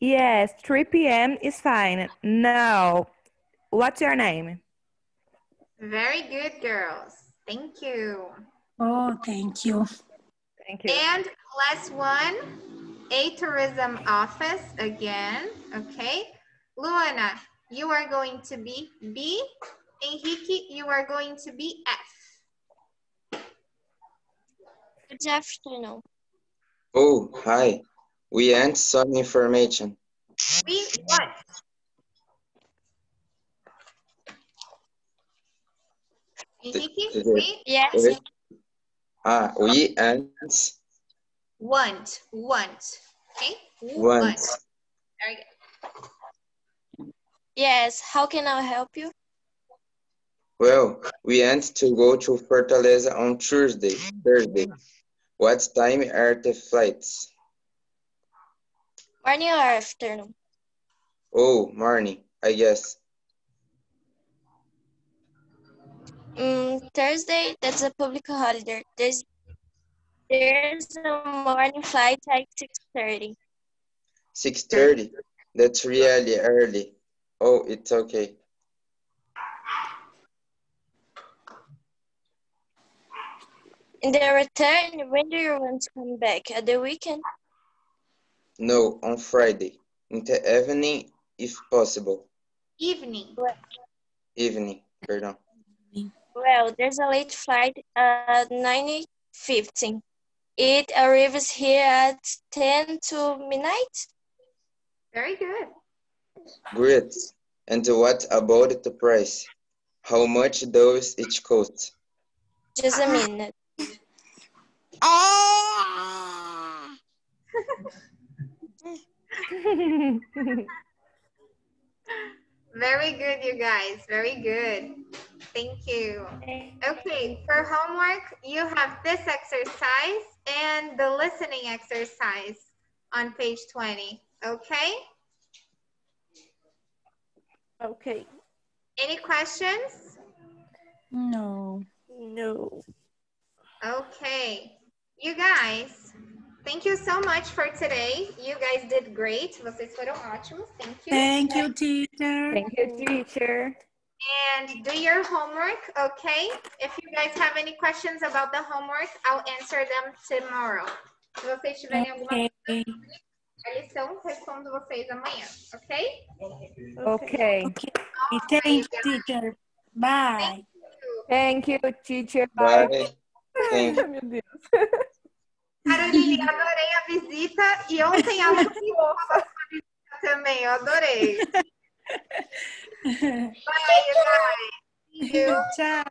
Yes, 3 p.m. is fine. Now, what's your name? Very good, girls. Thank you. Oh, thank you. Thank you. And last one, A tourism office again, okay? Luana, you are going to be B. Henrique, you are going to be F. Good afternoon. Oh, hi. We want some information. We what? Henrique, the- we Yes. Ah, we and want, want, okay? want. Very good. Yes. How can I help you? Well, we want to go to Fortaleza on Tuesday, Thursday. What time are the flights? Morning or afternoon? Oh, morning, I guess. Mm, Thursday, that's a public holiday. There's there's a morning flight at 6.30. 6.30. That's really early. Oh, it's okay. In the return, when do you want to come back? At the weekend? No, on Friday. In the evening, if possible. Evening. Evening, pardon. Well, there's a late flight at 9.15. It arrives here at 10 to midnight. Very good. Great. And what about the price? How much does it cost? Just a minute. Very good, you guys. Very good. Thank you. Okay, for homework, you have this exercise and the listening exercise on page 20. Okay? Okay. Any questions? No. No. Okay. You guys, thank you so much for today. You guys did great. Vocês foram ótimos. Thank you. Thank you, teacher. Thank you, teacher. And do your homework, okay? If you guys have any questions about the homework, I'll answer them tomorrow. Se vocês tiverem alguma Okay. a lição, respondo vocês amanhã, ok? Okay. Okay. Thank you, teacher. Bye. Thank you, teacher. Bye. Thank you. Meu Deus. Caroline, adorei a visita e ontem a Lu também, eu adorei. Bye, bye, Tchau.